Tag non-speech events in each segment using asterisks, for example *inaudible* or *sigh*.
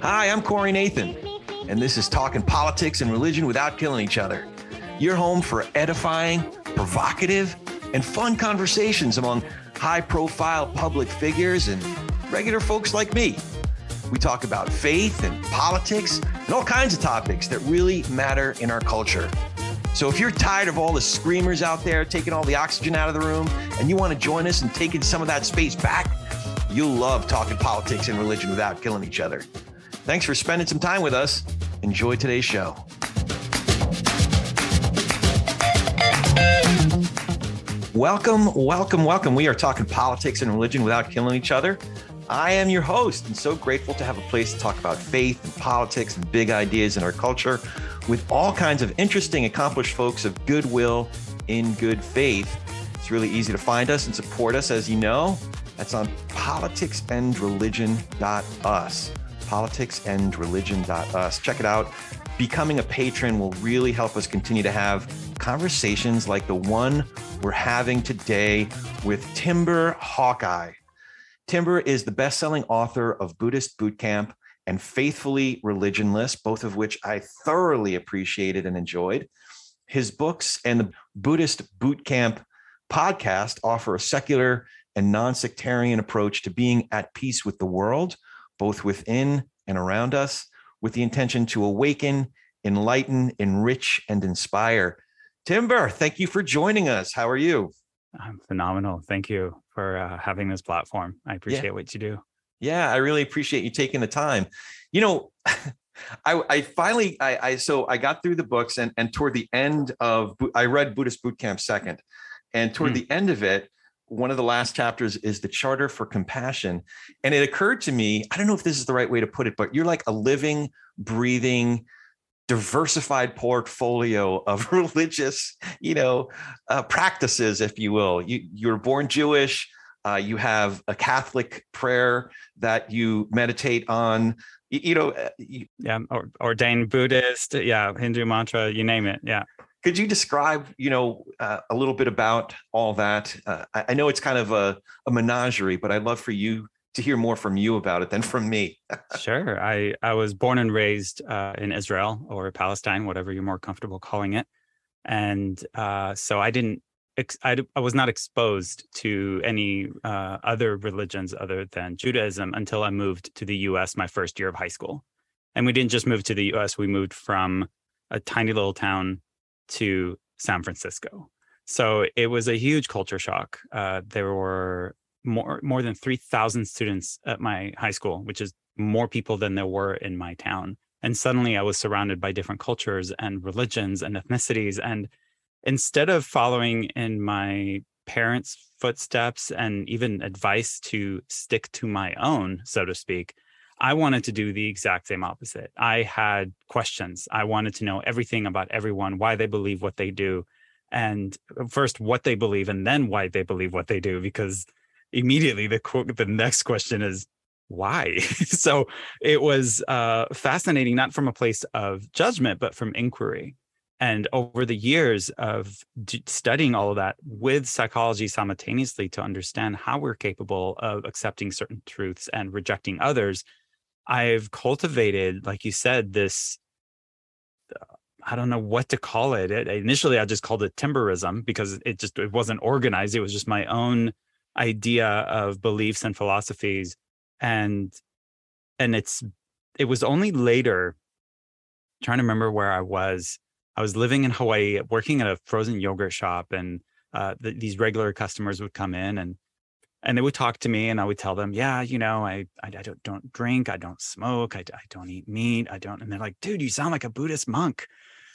Hi, I'm Corey Nathan, and this is Talking Politics and Religion Without Killing Each Other. Your home for edifying, provocative, and fun conversations among high profile public figures and regular folks like me. We talk about faith and politics and all kinds of topics that really matter in our culture. So if you're tired of all the screamers out there taking all the oxygen out of the room and you want to join us and taking some of that space back, You'll love talking politics and religion without killing each other. Thanks for spending some time with us. Enjoy today's show. Welcome, welcome, welcome. We are talking politics and religion without killing each other. I am your host and so grateful to have a place to talk about faith and politics and big ideas in our culture with all kinds of interesting, accomplished folks of goodwill in good faith. It's really easy to find us and support us, as you know. That's on politicsandreligion.us. Politicsandreligion.us. Check it out. Becoming a patron will really help us continue to have conversations like the one we're having today with Timber Hawkeye. Timber is the best selling author of Buddhist Boot Camp and Faithfully Religionless, both of which I thoroughly appreciated and enjoyed. His books and the Buddhist Boot Camp podcast offer a secular and non sectarian approach to being at peace with the world, both within and around us, with the intention to awaken, enlighten, enrich, and inspire. Timber, thank you for joining us. How are you? I'm phenomenal. Thank you for uh, having this platform. I appreciate yeah. what you do. Yeah, I really appreciate you taking the time. You know, *laughs* I, I, finally I, I, so I got through the books and and toward the end of I read Buddhist Boot Camp second, and toward mm. the end of it, one of the last chapters is the charter for compassion and it occurred to me i don't know if this is the right way to put it but you're like a living breathing diversified portfolio of *laughs* religious you know uh, practices if you will you you're born jewish uh, you have a catholic prayer that you meditate on you, you know uh, you, yeah or, ordained buddhist yeah hindu mantra you name it yeah could you describe, you know, uh, a little bit about all that? Uh, I, I, know it's kind of a, a menagerie, but I'd love for you to hear more from you about it than from me. *laughs* sure. I, I was born and raised uh, in Israel or Palestine, whatever you're more comfortable calling it. And uh, so I didn't, ex- I, I was not exposed to any uh, other religions other than Judaism until I moved to the US my first year of high school. And we didn't just move to the US, we moved from a tiny little town to San Francisco. So it was a huge culture shock. Uh, there were more more than three thousand students at my high school, which is more people than there were in my town. And suddenly, I was surrounded by different cultures and religions and ethnicities. And instead of following in my parents' footsteps and even advice to stick to my own, so to speak, I wanted to do the exact same opposite. I had questions. I wanted to know everything about everyone, why they believe what they do, and uh, first what they believe, and then why they believe what they do. Because immediately the the next question is why. *laughs* so it was uh, fascinating, not from a place of judgment, but from inquiry. And over the years of studying all of that with psychology simultaneously to understand how we're capable of accepting certain truths and rejecting others, I've cultivated, like you said, this. I don't know what to call it. it. Initially, I just called it timberism because it just it wasn't organized. It was just my own idea of beliefs and philosophies, and and it's it was only later. Trying to remember where I was. I was living in Hawaii, working at a frozen yogurt shop, and uh, the, these regular customers would come in and and they would talk to me and i would tell them yeah you know i i, I don't, don't drink i don't smoke I, I don't eat meat i don't and they're like dude you sound like a buddhist monk.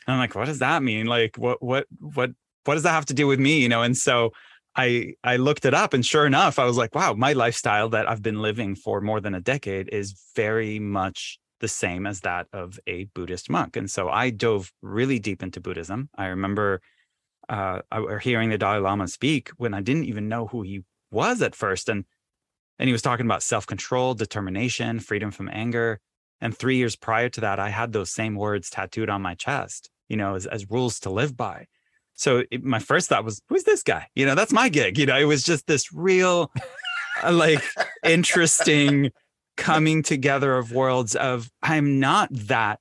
And i'm like what does that mean? Like what what what what does that have to do with me? You know and so i i looked it up and sure enough i was like wow my lifestyle that i've been living for more than a decade is very much the same as that of a buddhist monk and so i dove really deep into buddhism i remember uh, hearing the Dalai Lama speak when I didn't even know who he was at first. And and he was talking about self-control, determination, freedom from anger. And three years prior to that, I had those same words tattooed on my chest, you know, as, as rules to live by. so it, my first thought was, who's this guy? You know, that's my gig. You know, it was just this real, uh, like, *laughs* interesting coming together of worlds of I'm not that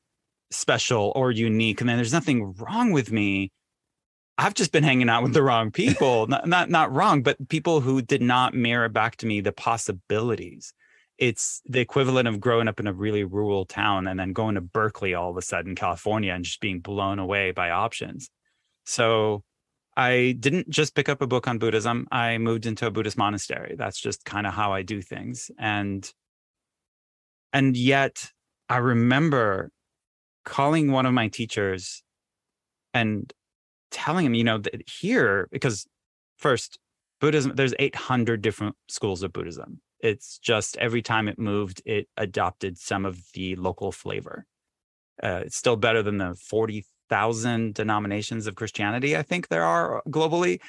special or unique. And then there's nothing wrong with me. I've just been hanging out with the wrong people. *laughs* not, not not wrong, but people who did not mirror back to me the possibilities. It's the equivalent of growing up in a really rural town and then going to Berkeley all of a sudden, California, and just being blown away by options. So I didn't just pick up a book on Buddhism. I moved into a Buddhist monastery. That's just kind of how I do things. And and yet I remember calling one of my teachers and telling him, you know, that here, because first, Buddhism, there's 800 different schools of Buddhism. It's just every time it moved, it adopted some of the local flavor. Uh, it's still better than the 40 thousand denominations of Christianity, I think there are globally,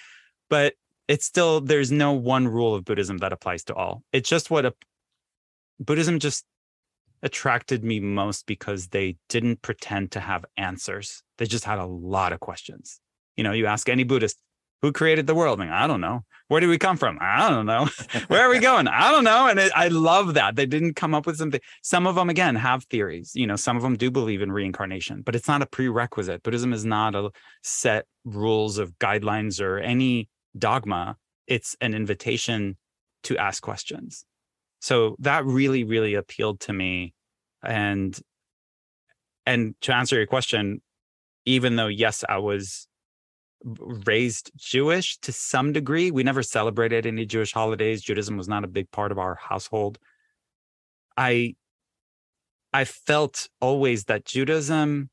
but it's still there's no one rule of Buddhism that applies to all. It's just what a Buddhism just attracted me most because they didn't pretend to have answers. They just had a lot of questions. You know, you ask any Buddhist, who created the world? I, mean, I don't know. Where did we come from? I don't know. *laughs* Where are we going? I don't know. And it, I love that they didn't come up with something. Some of them, again, have theories. You know, some of them do believe in reincarnation, but it's not a prerequisite. Buddhism is not a set rules of guidelines or any dogma. It's an invitation to ask questions. So that really, really appealed to me. And and to answer your question, even though yes, I was raised Jewish to some degree. We never celebrated any Jewish holidays. Judaism was not a big part of our household. I I felt always that Judaism,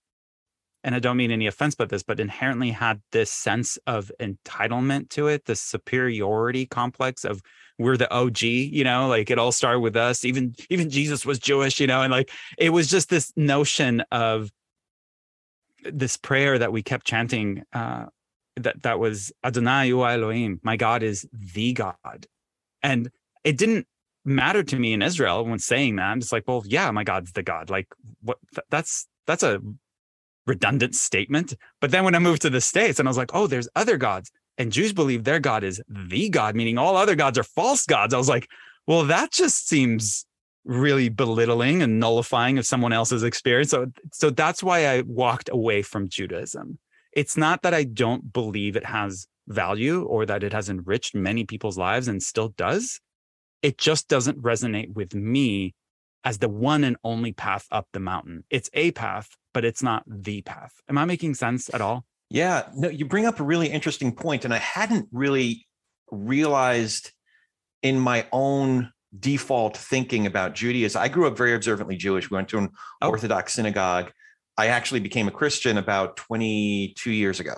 and I don't mean any offense by this, but inherently had this sense of entitlement to it, the superiority complex of we're the OG, you know, like it all started with us. Even even Jesus was Jewish, you know, and like it was just this notion of this prayer that we kept chanting uh, that that was Adonai U Elohim. My God is the God, and it didn't matter to me in Israel when saying that. I'm just like, well, yeah, my God's the God. Like, what? That's that's a redundant statement. But then when I moved to the states, and I was like, oh, there's other gods, and Jews believe their God is the God, meaning all other gods are false gods. I was like, well, that just seems really belittling and nullifying of someone else's experience. So, so that's why I walked away from Judaism it's not that I don't believe it has value or that it has enriched many people's lives and still does. It just doesn't resonate with me as the one and only path up the mountain. It's a path, but it's not the path. Am I making sense at all? Yeah, no, you bring up a really interesting point, and I hadn't really realized in my own default thinking about Judaism. I grew up very observantly Jewish. We went to an oh. Orthodox synagogue. I actually became a Christian about 22 years ago.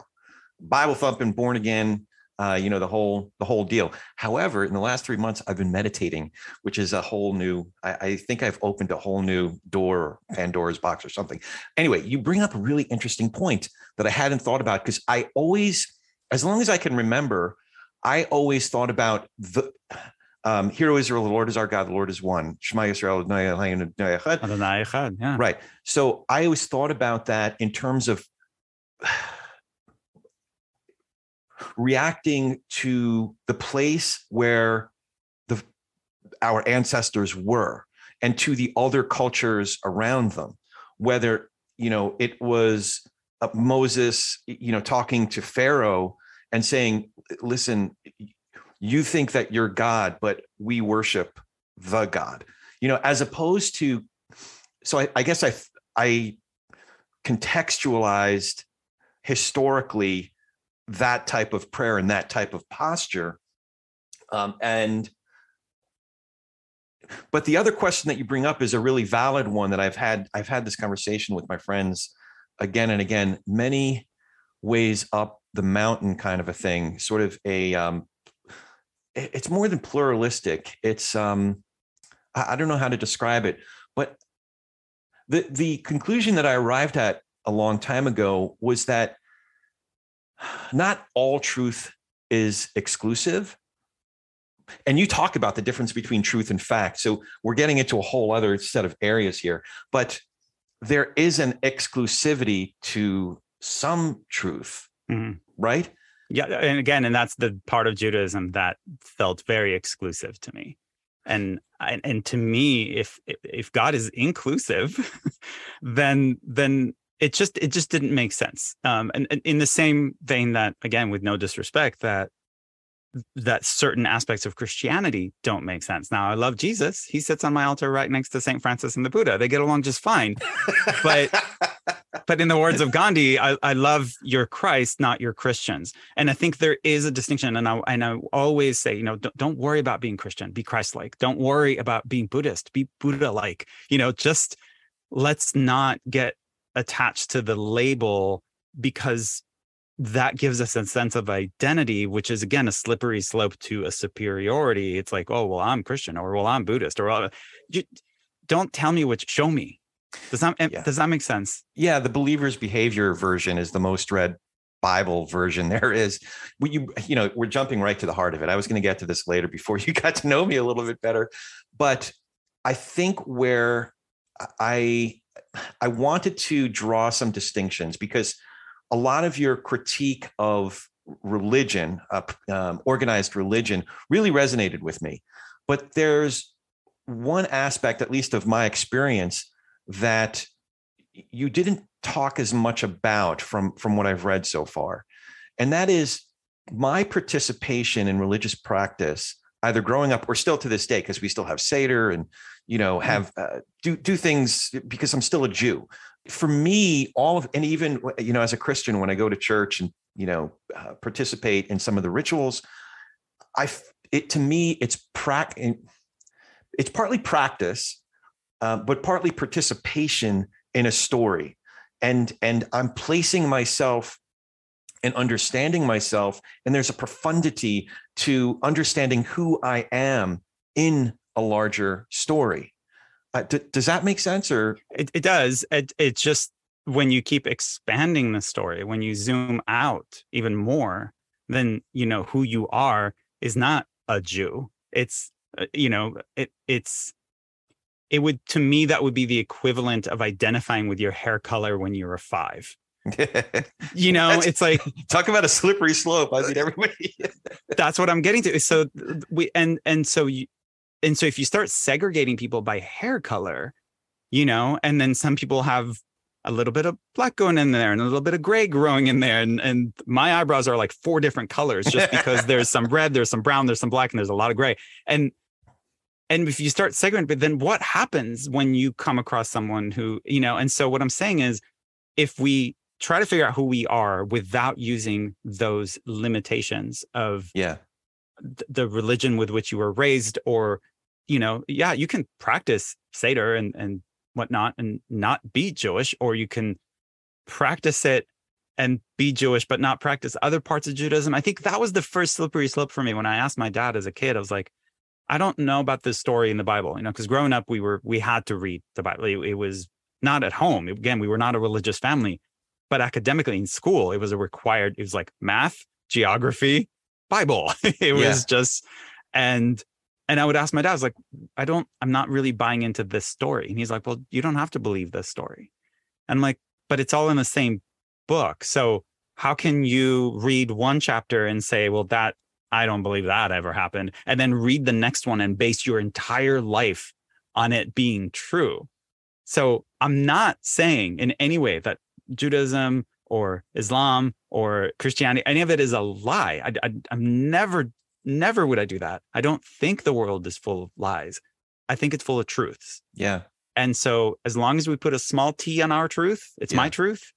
Bible thumping, born again, uh, you know the whole the whole deal. However, in the last three months, I've been meditating, which is a whole new. I, I think I've opened a whole new door, Pandora's box, or something. Anyway, you bring up a really interesting point that I hadn't thought about because I always, as long as I can remember, I always thought about the um, Hear, O Israel, the Lord is our God, the Lord is one. Shema Yisrael, Adonai Echad. Yeah. Right. So I always thought about that in terms of reacting to the place where the our ancestors were and to the other cultures around them whether you know it was uh, moses you know talking to pharaoh and saying listen you think that you're God, but we worship the God. You know, as opposed to, so I, I guess I I contextualized historically that type of prayer and that type of posture, um, and but the other question that you bring up is a really valid one that I've had I've had this conversation with my friends again and again, many ways up the mountain kind of a thing, sort of a um, it's more than pluralistic. It's um, I, don't know how to describe it, but the the conclusion that I arrived at a long time ago was that not all truth is exclusive. And you talk about the difference between truth and fact. So we're getting into a whole other set of areas here, but there is an exclusivity to some truth mm-hmm. right? Yeah, and again, and that's the part of Judaism that felt very exclusive to me. And and, and to me, if if God is inclusive, *laughs* then then it just it just didn't make sense. Um, and, and in the same vein that again, with no disrespect, that that certain aspects of Christianity don't make sense. Now, I love Jesus. He sits on my altar right next to St. Francis and the Buddha. They get along just fine. But *laughs* but in the words of Gandhi, I, I love your Christ, not your Christians. And I think there is a distinction. And I, and I always say, you know, don't, don't worry about being Christian, be Christ-like. Don't worry about being Buddhist, be Buddha-like. You know, just let's not get attached to the label because that gives us a sense of identity, which is again a slippery slope to a superiority. It's like, oh, well, I'm Christian, or well, I'm Buddhist, or well, don't tell me which, show me. Does that yeah. does that make sense? Yeah, the believer's behavior version is the most read Bible version *laughs* there is. We, you you know, we're jumping right to the heart of it. I was going to get to this later before *laughs* you got to know me a little bit better, but I think where I I wanted to draw some distinctions because a lot of your critique of religion, uh, um, organized religion, really resonated with me. But there's one aspect, at least of my experience, that you didn't talk as much about from from what I've read so far, and that is my participation in religious practice, either growing up or still to this day, because we still have Seder and you know mm-hmm. have uh, do do things because I'm still a Jew. For me, all of and even you know as a Christian, when I go to church and you know uh, participate in some of the rituals, I it to me it's prac it's partly practice uh, but partly participation in a story and and i'm placing myself and understanding myself and there's a profundity to understanding who i am in a larger story. Uh, d- does that make sense or? It, it does. It, it's just when you keep expanding the story when you zoom out even more then you know who you are is not a jew. It's uh, you know it it's it would to me that would be the equivalent of identifying with your hair color when you were five you know that's, it's like *laughs* talk about a slippery slope i mean everybody *laughs* that's what i'm getting to so we and and so you and so if you start segregating people by hair color you know and then some people have a little bit of black going in there and a little bit of gray growing in there and and my eyebrows are like four different colors just because *laughs* there's some red there's some brown there's some black and there's a lot of gray. And and if you start segmenting, but then what happens when you come across someone who, you know, and so what I'm saying is if we try to figure out who we are without using those limitations of yeah th- the religion with which you were raised or you know yeah you can practice seder and and whatnot and not be jewish or you can practice it and be jewish but not practice other parts of judaism i think that was the first slippery slope for me when i asked my dad as a kid i was like I don't know about this story in the Bible, you know, because growing up we were we had to read the Bible. It, it, was not at home. Again, we were not a religious family, but academically in school, it was a required. It was like math, geography, Bible. *laughs* it was just and and I would ask my dad, I was like, I don't, I'm not really buying into this story. And he's like, Well, you don't have to believe this story. And I'm like, but it's all in the same book. So how can you read one chapter and say, well, that I don't believe that ever happened. And then read the next one and base your entire life on it being true. So I'm not saying in any way that Judaism or Islam or Christianity, any of it is a lie. I, I, I'm never, never would I do that. I don't think the world is full of lies. I think it's full of truths. Yeah. And so as long as we put a small t on our truth, it's yeah. my truth,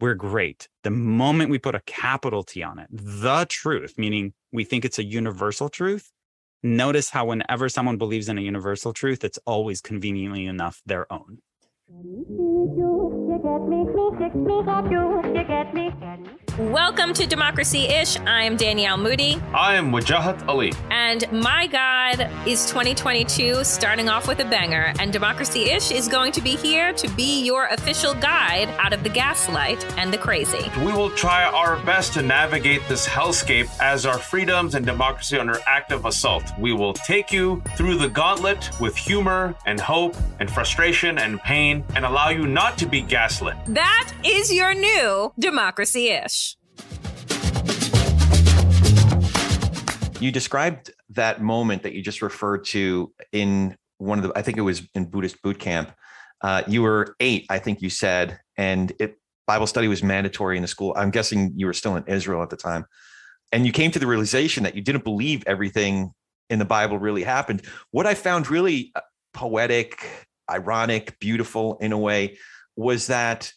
we're great. The moment we put a capital T on it, the truth, meaning we think it's a universal truth, notice how whenever someone believes in a universal truth, it's always conveniently enough their own get me, me, me, me, get you, you get me, get me. Welcome to Democracy Ish. I am Danielle Moody. I am Wajahat Ali. And my God is 2022, starting off with a banger. And Democracy Ish is going to be here to be your official guide out of the gaslight and the crazy. We will try our best to navigate this hellscape as our freedoms and democracy under active assault. We will take you through the gauntlet with humor and hope and frustration and pain and allow you not to be gaslit. That is your new Democracy Ish. You described that moment that you just referred to in one of the, I think it was in Buddhist boot camp. Uh, you were eight, I think you said, and it Bible study was mandatory in the school. I'm guessing you were still in Israel at the time. And you came to the realization that you didn't believe everything in the Bible really happened. What I found really uh, poetic, ironic, beautiful in a way was that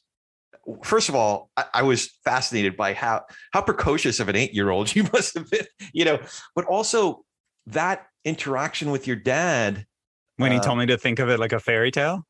first of all, I, I, was fascinated by how how precocious of an eight year old *laughs* you must have been, you know, but also that interaction with your dad when he uh, told me to think of it like a fairy tale.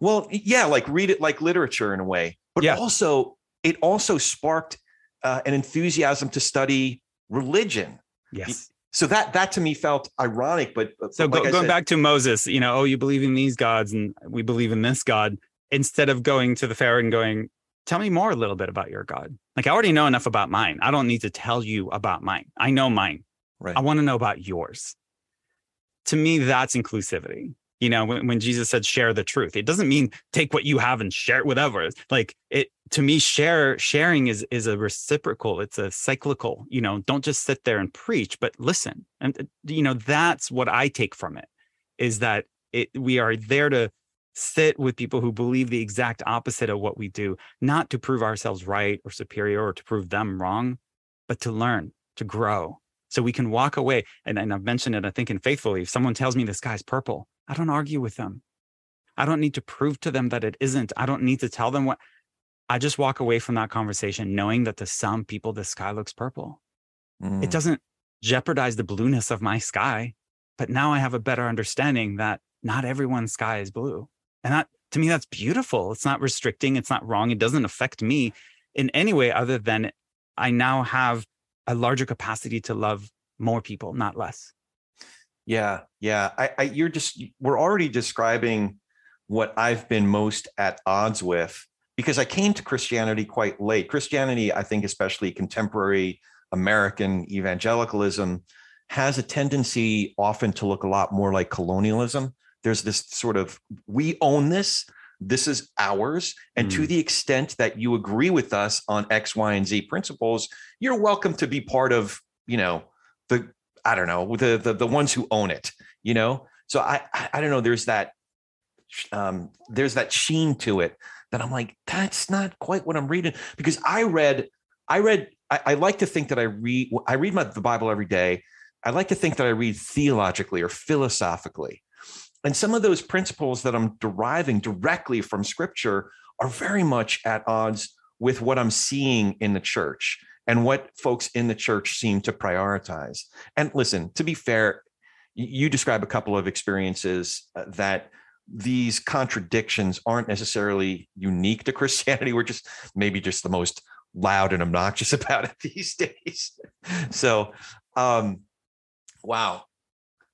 Well, yeah, like read it like literature in a way, but yeah. also it also sparked uh, an enthusiasm to study religion. Yes. So that that to me felt ironic, but so like go, going said, back to Moses, you know, oh, you believe in these gods and we believe in this God. Instead of going to the Pharaoh and going, tell me more a little bit about your God. Like I already know enough about mine. I don't need to tell you about mine. I know mine. Right. I want to know about yours. To me, that's inclusivity. You know, when, when Jesus said share the truth, it doesn't mean take what you have and share it with others. Like it to me, share sharing is is a reciprocal, it's a cyclical, you know, don't just sit there and preach, but listen. And uh, you know, that's what I take from it is that it we are there to sit with people who believe the exact opposite of what we do, not to prove ourselves right or superior or to prove them wrong, but to learn, to grow. So we can walk away. And, and I've mentioned it, I think, in Faithfully. If someone tells me the sky's purple, I don't argue with them. I don't need to prove to them that it isn't. I don't need to tell them what. I just walk away from that conversation knowing that to some people, the sky looks purple. Mm. It doesn't jeopardize the blueness of my sky, but now I have a better understanding that not everyone's sky is blue. And that to me, that's beautiful. It's not restricting, it's not wrong. It doesn't affect me in any way other than I now have a larger capacity to love more people, not less. Yeah, yeah. I, I you're just we're already describing what I've been most at odds with because I came to Christianity quite late. Christianity, I think, especially contemporary American evangelicalism, has a tendency often to look a lot more like colonialism there's this sort of we own this this is ours and mm. to the extent that you agree with us on x y and z principles you're welcome to be part of you know the i don't know the the, the ones who own it you know? So i i don't know there's that um there's that sheen to it that i'm like that's not quite what i'm reading because i read i read i, I like to think that i read i read my, the bible every day. I like to think that i read theologically or philosophically and some of those principles that I'm deriving directly from scripture are very much at odds with what I'm seeing in the church and what folks in the church seem to prioritize. And listen, to be fair, you describe a couple of experiences uh, that these contradictions aren't necessarily unique to *laughs* Christianity. We're just maybe just the most loud and obnoxious *laughs* about it these days. So, um, wow.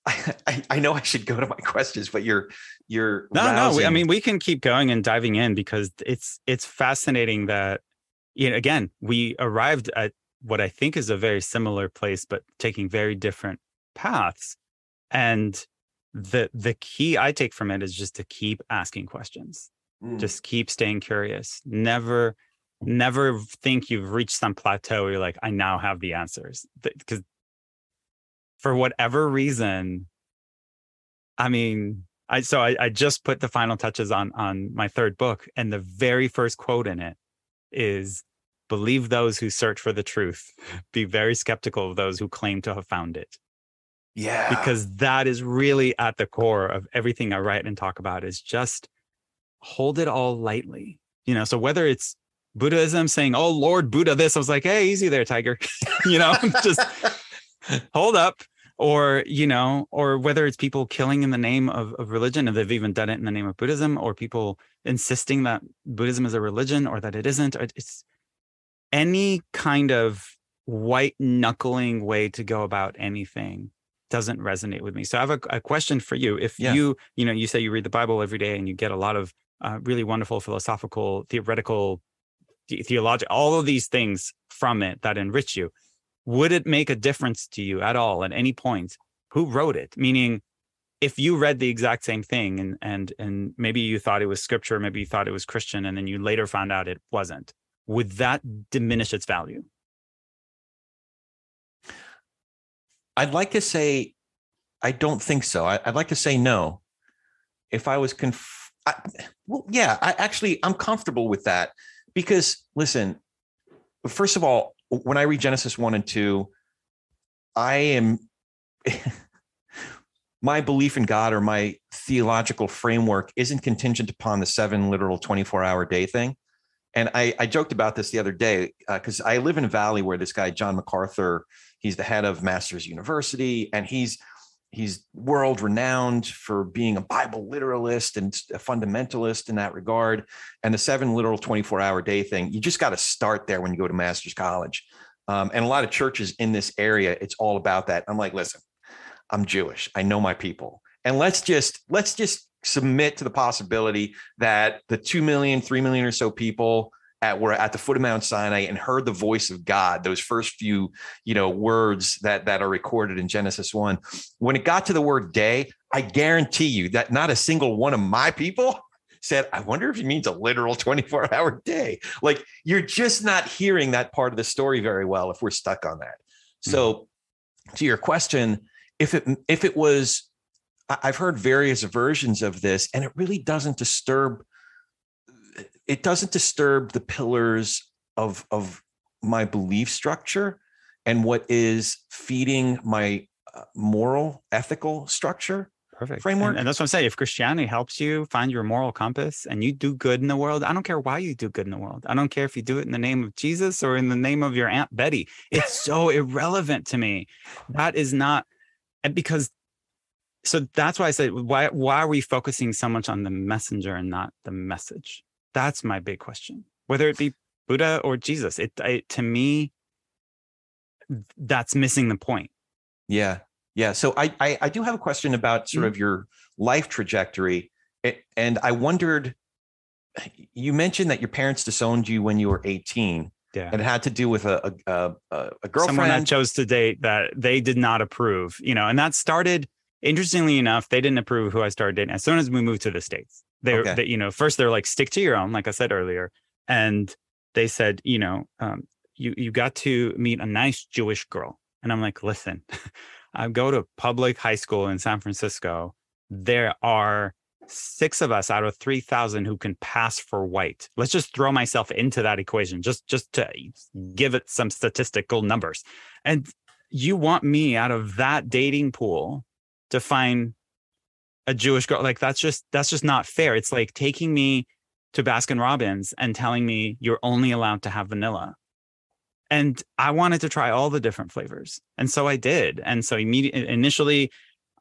*laughs* I, I know I should go to my questions, but you're you're no rousing. no. I mean, we can keep going and diving in because it's it's fascinating that you know again we arrived at what I think is a very similar place, but taking very different paths. And the the key I take from it is just to keep asking questions, mm. just keep staying curious. Never never think you've reached some plateau where you're like, I now have the answers because for whatever reason, I mean, I so I, I just put the final touches on on my third book, and the very first quote in it is believe those who search for the truth, *laughs* be very skeptical of those who claim to have found it. Yeah. Because that is really at the core of everything I write and talk about is just hold it all lightly. You know, so whether it's Buddhism saying, Oh Lord Buddha, this, I was like, hey, easy there, Tiger. *laughs* you know, *laughs* just hold up or you know or whether it's people killing in the name of, of religion and they've even done it in the name of buddhism or people insisting that buddhism is a religion or that it isn't it's any kind of white knuckling way to go about anything doesn't resonate with me. So i have a, a question for you. If yeah. you you know you say you read the bible every day and you get a lot of uh, really wonderful philosophical theoretical theological all of these things from it that enrich you would it make a difference to you at all at any point who wrote it meaning if you read the exact same thing and and and maybe you thought it was scripture maybe you thought it was christian and then you later found out it wasn't would that diminish its value I'd like to say, I don't think so. I, would like to say no. If I was conf, I, well, yeah, I actually I'm comfortable with that because listen, first of all, when I read Genesis one and two, I am *laughs* my belief in God or my theological framework isn't contingent upon the seven literal 24 hour day thing. And I, I joked about this the other day because uh, I live in a valley where this guy, John MacArthur, he's the head of Masters University, and he's he's world renowned for being a Bible literalist and a fundamentalist in that regard. And the seven literal 24 hour day thing, you just got to start there when you go to Masters College. Um, and a lot of churches in this area, it's all about that. I'm like, listen, I'm Jewish. I know my people. And let's just let's just submit to the possibility that the 2 million, 3 million or so people at were at the foot of Mount Sinai and heard the voice of God, those first few, you know, words that that are recorded in Genesis 1. When it got to the word day, I guarantee you that not a single one of my people *laughs* said, I wonder if he means a literal 24 hour day. Like you're just not hearing that part of the story very well if we're stuck on that. Mm-hmm. So to your question, if it if it was I've heard various versions of this, and it really doesn't disturb. It doesn't disturb the pillars of of my belief structure and what is feeding my uh, moral, ethical structure. Perfect framework. And, and, that's what I'm saying. If Christianity helps you find your moral compass and you do good in the world, I don't care why you do good in the world. I don't care if you do it in the name of Jesus or in the name of your Aunt Betty. It's *laughs* so irrelevant to me. That is not, and because so that's why I said, why why are we focusing so much on the messenger and not the message? That's my big question. Whether it be Buddha or Jesus, it, it to me, that's missing the point. Yeah, yeah. So I, I, I do have a question about sort mm-hmm. of your life trajectory, and I wondered. You mentioned that your parents disowned you when you were eighteen. Yeah. And it had to do with a a, a, a girlfriend. Someone that chose to date that they did not approve, you know, and that started interestingly enough, they didn't approve who I started dating as soon as we moved to the States. They, okay. they you know, first they're like, stick to your own, like I said earlier. And they said, you know, um, you, you got to meet a nice Jewish girl. And I'm like, listen, *laughs* I go to public high school in San Francisco. There are six of us out of 3000 who can pass for white let's just throw myself into that equation just just to give it some statistical numbers and you want me out of that dating pool to find a Jewish girl. Like that's just that's just not fair. It's like taking me to Baskin Robbins and telling me you're only allowed to have vanilla. And I wanted to try all the different flavors. And so I did. And so immediately initially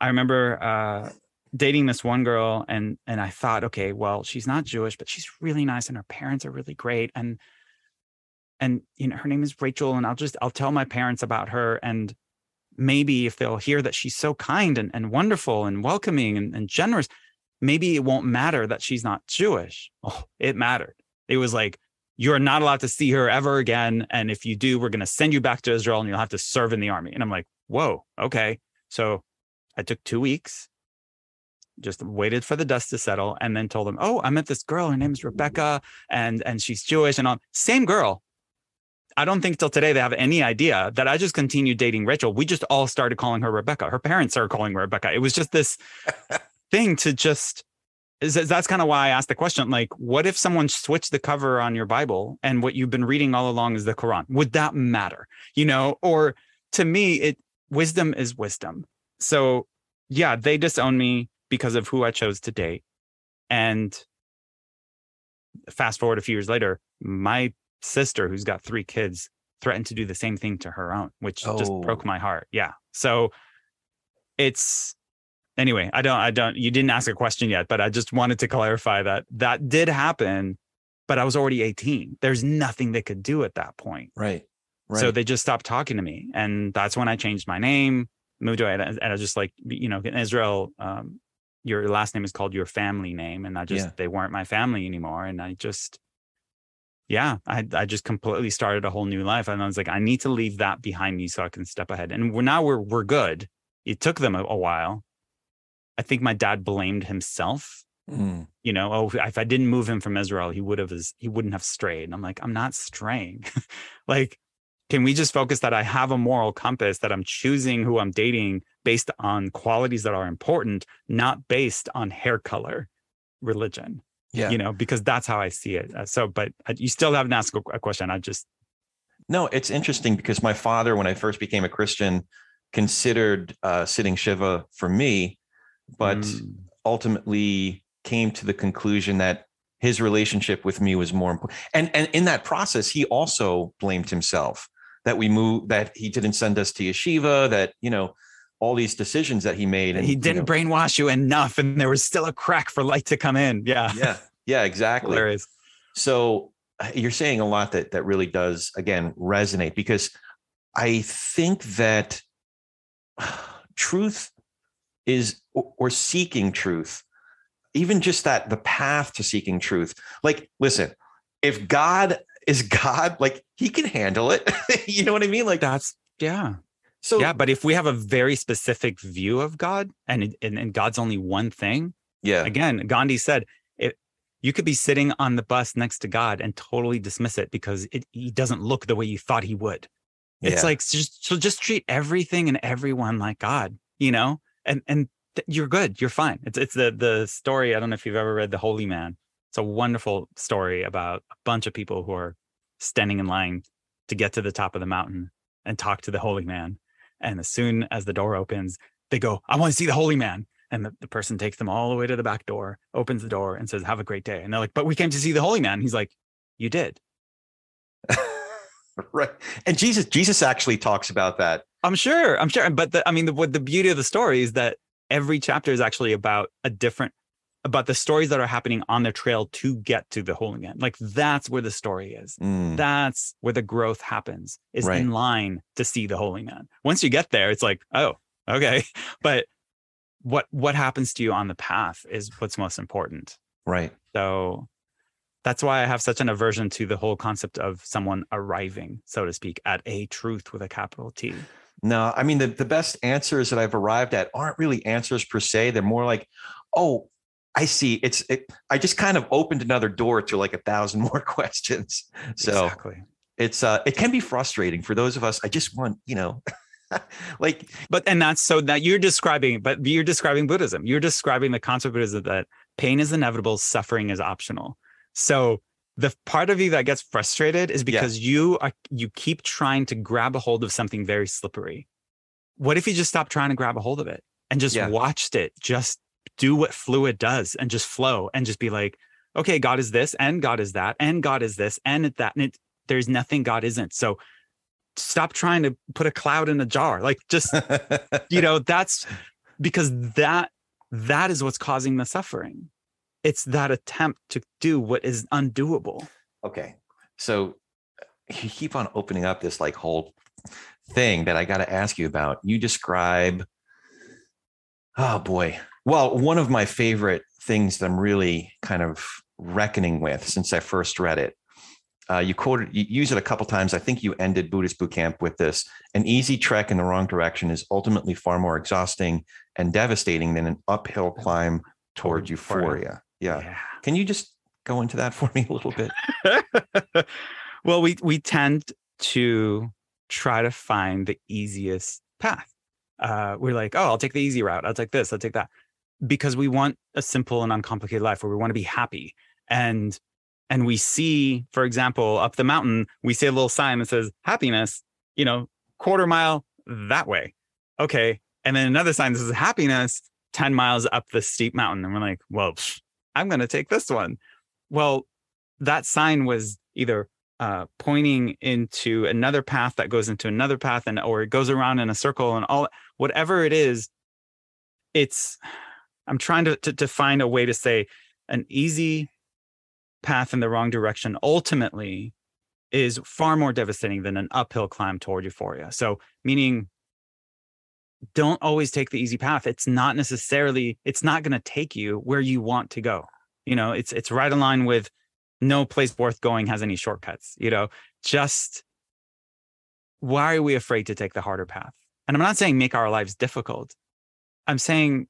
I remember uh, dating this one girl and and I thought, okay, well, she's not Jewish, but she's really nice and her parents are really great. And and you know, her name is Rachel. And I'll just I'll tell my parents about her. And maybe if they'll hear that she's so kind and, and wonderful and welcoming and, and generous, maybe it won't matter that she's not Jewish. *laughs* Oh, it mattered. It was like, you're not allowed to see her ever again. And if you do, we're going to send you back to Israel and you'll have to serve in the army. And I'm like, whoa, okay. So I took two weeks, just waited for the dust to settle, and then told them, oh, I met this girl. Her name is Rebecca, and and she's Jewish and all. Same girl, I don't think till today they have any idea that I just continued dating Rachel. We just all started calling her Rebecca. Her parents are calling her Rebecca. It was just this *laughs* thing to just that's kind of why I asked the question like what if someone switched the cover on your Bible and what you've been reading all along is the Quran? Would that matter? You know, or to me it wisdom is wisdom. So, yeah, they disown me because of who I chose to date. And fast forward a few years later, my sister who's got three kids threatened to do the same thing to her own, which oh. just broke oh. my heart. Yeah. So it's anyway, I don't I don't you didn't ask a question yet, but I just wanted to clarify that that did happen, but I was already 18. There's nothing they could do at that point. Right. Right. So they just stopped talking to me. And that's when I changed my name, moved away. and I was just like, you know, in Israel, um, your last name is called your family name. And I just, yeah. they weren't my family anymore. And I just, yeah, I I just completely started a whole new life, and I was like, I need to leave that behind me so I can step ahead. And we're now we're we're good. It took them a, a while. I think my dad blamed himself. Mm. You know, oh, if I didn't move him from Israel, he would have he wouldn't have strayed. And I'm like, I'm not straying. *laughs* like, can we just focus that I have a moral compass that I'm choosing who I'm dating based on qualities that are important, not based on hair color, religion. Yeah. You know, because that's how I see it. Uh, so, but uh, you still haven't asked a a question. I just, No, it's interesting because my father, when I first became a Christian, considered uh, sitting Shiva for me, but Mm. ultimately came to the conclusion that his relationship with me was more important. And and in that process, he also blamed himself that we moved, that he didn't send us to yeshiva, that you know all these decisions that he made. And he didn't know, brainwash you enough, and there was still a crack for light to come in. Yeah. yeah, yeah, exactly. Hilarious. So uh, you're saying a lot that that really does again resonate because I think that *sighs* truth is or seeking truth, even just that the path to seeking truth. Like, listen, if God is *laughs* God, like he can handle it. *laughs* you know what I mean? Like That's, yeah. So yeah. But if we have a very specific view of God and, and, and God's only one thing, yeah. again, Gandhi said, it, you could be sitting on the bus next to God and totally dismiss it because it, he doesn't look the way you thought he would. It's Yeah. like just so just treat everything and everyone like God, you know, and and th- you're good, you're fine. It's it's the the story. I don't know if you've ever read The Holy Man. It's a wonderful story about a bunch of people who are standing in line to get to the top of the mountain and talk to the Holy Man. And as soon as the door opens, they go, "I want to see the Holy Man." And the, the person takes them all the way to the back door, opens the door, and says, "Have a great day." And they're like, "But we came to see the Holy Man." He's like, "You did." *laughs* right. And Jesus, Jesus actually talks about that. I'm sure. I'm sure. But the, I mean, the, what the beauty of the story is that every chapter is actually about a different, about the stories that are happening on the trail to get to the Holy Man. Like that's where the story is. Mm, That's where the growth happens. Is Right. in line to see the Holy Man. Once you get there, it's like, oh, okay. *laughs* But what what happens to you on the path is what's most important. right. So that's why I have such an aversion to the whole concept of someone arriving, so to speak, at a truth with a capital T. No, I mean the, the best answers that I've arrived at aren't really answers per se. They're more like, oh, I see. It's it, I just kind of opened another door to like a thousand *laughs* more questions. So exactly. it's uh it can be frustrating for those of us. I just want, you know, *laughs* like But and that's so that you're describing, but you're describing Buddhism. You're describing the concept of Buddhism that pain is inevitable, suffering is optional. So the part of you that gets frustrated is Yeah. because you are you keep trying to grab a hold of something very slippery. What if you just stopped trying to grab a hold of it and just Yeah. watched it just do what fluid does and just flow and just be like, okay, God is this and God is that and God is this and that and it there's nothing God isn't. So stop trying to put a cloud in a jar. Like just you know that's because that that is what's causing the suffering it's that attempt to do what is undoable okay. So you keep on opening up this like whole thing that I got to ask you about. You describe, oh boy. Well, one of my favorite things that I'm really kind of reckoning with since I first read it. Uh, you quoted, you use it a couple times. I think you ended Buddhist boot camp with this. An easy trek in the wrong direction is ultimately far more exhausting and devastating than an uphill climb toward euphoria. euphoria. Yeah. Can you just go into that *laughs* for me a little bit? *laughs* well we we tend to try to find the easiest path uh we're like oh i'll take the easy route i'll take this i'll take that because we want a simple and uncomplicated life where we want to be happy. And and we see for example up the mountain we see a little sign that says happiness you know quarter mile that way. Okay and then another sign says happiness 10 miles up the steep mountain. And we're like well i'm going to take this one. Well that sign was either uh, pointing into another path that goes into another path and or it goes around in a circle and all whatever it is it's i'm trying to, to to find a way to say an easy path in the wrong direction ultimately is far more devastating than an uphill climb toward euphoria. So meaning don't always take the easy path. It's not necessarily it's not going to take you where you want to go. You know it's it's right in line with no place worth going has any shortcuts you know? Just why are we afraid to take the harder path? And i'm not saying make our lives difficult. I'm saying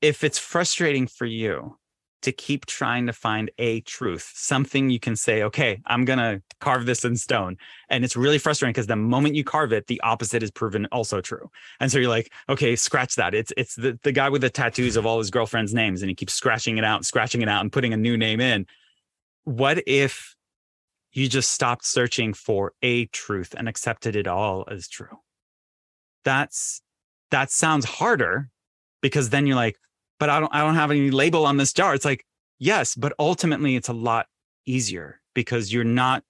if it's frustrating for you to keep trying to find a truth, something you can say, okay, I'm going to carve this in stone. And it's really frustrating because the moment you carve it, the opposite is proven also true. And so you're like, okay, scratch that. It's it's the, the guy with the tattoos of all his girlfriends' names, and he keeps scratching it out, scratching it out, and putting a new name in. What if you just stopped searching for a truth and accepted it all as true? That's that sounds harder because then you're like, but I don't I don't have any label on this jar. It's like, yes, but ultimately it's a lot easier because you're not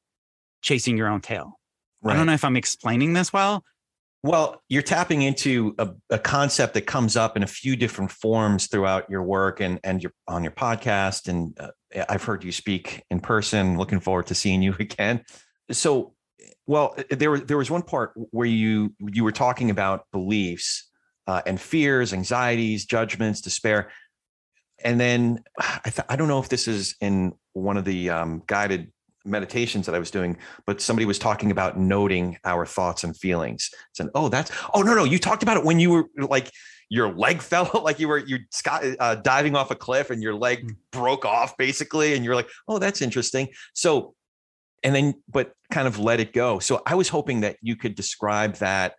chasing your own tail. Right. I don't know if I'm explaining this well. Well, you're tapping into a, a, concept that comes up in a few different forms throughout your work and and your on your podcast. And uh, I've heard you speak in person. Looking forward to seeing you *laughs* again. So, well, there was there was one part where you you were talking about beliefs uh, and fears, anxieties, judgments, despair. And then I, th- I don't know if this is in one of the um, guided meditations that I was doing, but somebody was talking about noting our thoughts and feelings. Said, "Oh, that's oh no no, you talked about it when you were like your leg *laughs* fell, like you were you uh, diving off a cliff and your leg mm. broke off basically, and you're like, oh, that's interesting." So, and then but kind of let it go. So I was hoping that you could describe that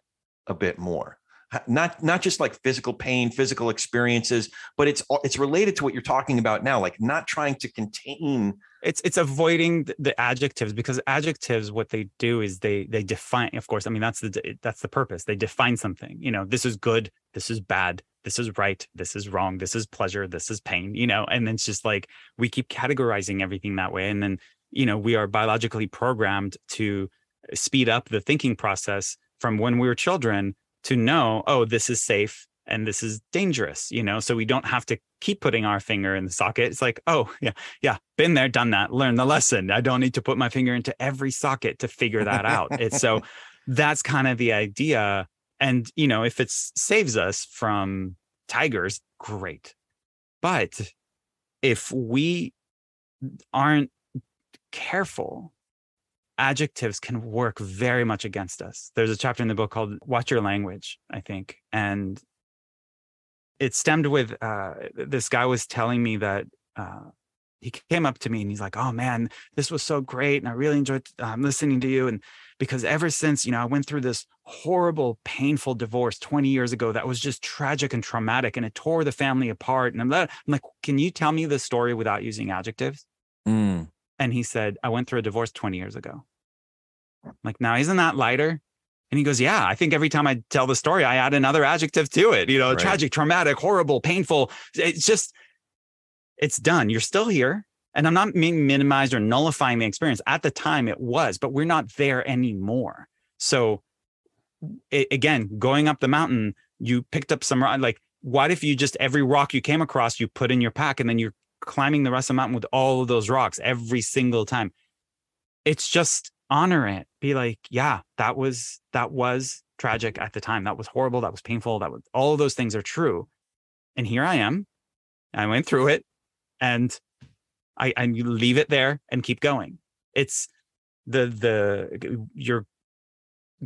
a bit more not not just like physical pain physical experiences but it's it's related to what you're talking about now like not trying to contain it's it's avoiding the adjectives because adjectives what they do is they they define of course i mean that's the that's the purpose. They define something you know this is good this is bad this is right this is wrong this is pleasure this is pain you know and then it's just like we keep categorizing everything that way and then you know we are biologically programmed to speed up the thinking process from when we were children to know, oh, this is safe and this is dangerous, you know, so we don't have to keep putting our finger in the socket. It's like, oh, yeah, yeah, been there, done that, learn the lesson. I don't need to put my finger into every socket to figure that out. it's so *laughs* that's kind of the idea. And, you know, if it saves us from tigers, great. But if we aren't careful adjectives can work very much against us. There's a chapter in the book called Watch Your Language, I think. And it stemmed with uh, this guy was telling me that uh, he came up to me and he's like, Oh man, this was so great. And I really enjoyed um, listening to you. And because ever since, you know, I went through this horrible, painful divorce 20 years ago that was just tragic and traumatic and it tore the family apart. And I'm, I'm like, Can you tell me the story without using adjectives? Mm. And he said, I went through a divorce 20 years ago. I'm like, now isn't that lighter? And he goes, Yeah, I think every time I tell the story, I add another adjective to it, you know, right. tragic, traumatic, horrible, painful. It's just, it's done. You're still here. And I'm not being minimized or nullifying the experience. At the time, it was, but we're not there anymore. So, it, again, going up the mountain, you picked up some, like, what if you just every rock you came across, you put in your pack and then you're climbing the rest of the mountain with all of those rocks every single time? It's just honor it be like yeah that was that was tragic at the time. That was horrible. That was painful. That was all of those things are true. And here i am. I went through it and i i leave it there and keep going. It's the the you're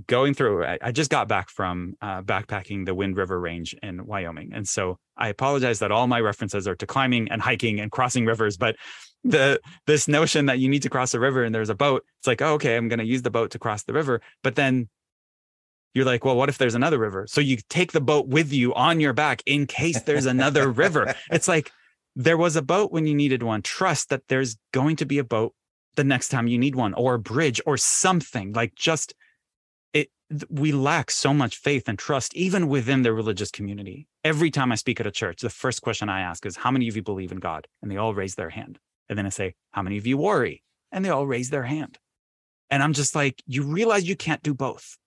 going through I, I just got back from uh, backpacking the wind river range in wyoming. And so i apologize that all my references are to climbing and hiking and crossing rivers but the this notion that you need to cross a river and there's a boat it's like oh, okay i'm going to use the boat to cross the river. But then you're like well what if there's another river? So you take the boat with you on your back in case there's another *laughs* river. It's like there was a boat when you needed one. Trust that there's going to be a boat the next time you need one or a bridge or something. Like just it we lack so much faith and trust even within the religious community. Every time i speak at a church the first question i ask is how many of you believe in god? And they all raise their hand and then I say, How many of you worry? And they all raise their hand. And I'm just like, You realize you can't do both.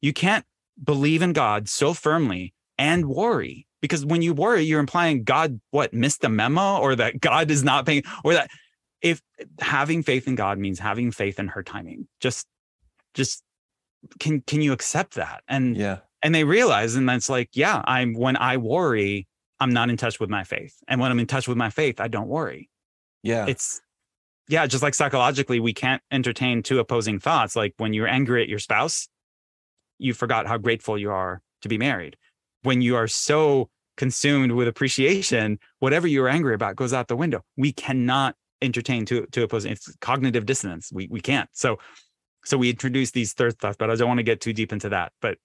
You can't believe in God so firmly and worry because when you worry, you're implying God, what, missed the memo or that God is not paying or that if having faith in God means having faith in her timing, just, just can, can you accept that? And, yeah. And they realize, and that's like, yeah, I'm, when I worry, I'm not in touch with my faith. And when I'm in touch with my faith, I don't worry. Yeah. It's yeah, just like psychologically, we can't entertain two opposing thoughts. Like when you're angry at your spouse, you forgot how grateful you are to be married. When you are so consumed with appreciation, whatever you're angry about goes out the window. We cannot entertain to to oppose it's cognitive dissonance. We we can't. So so we introduce these third thoughts, but I don't want to get too deep into that. But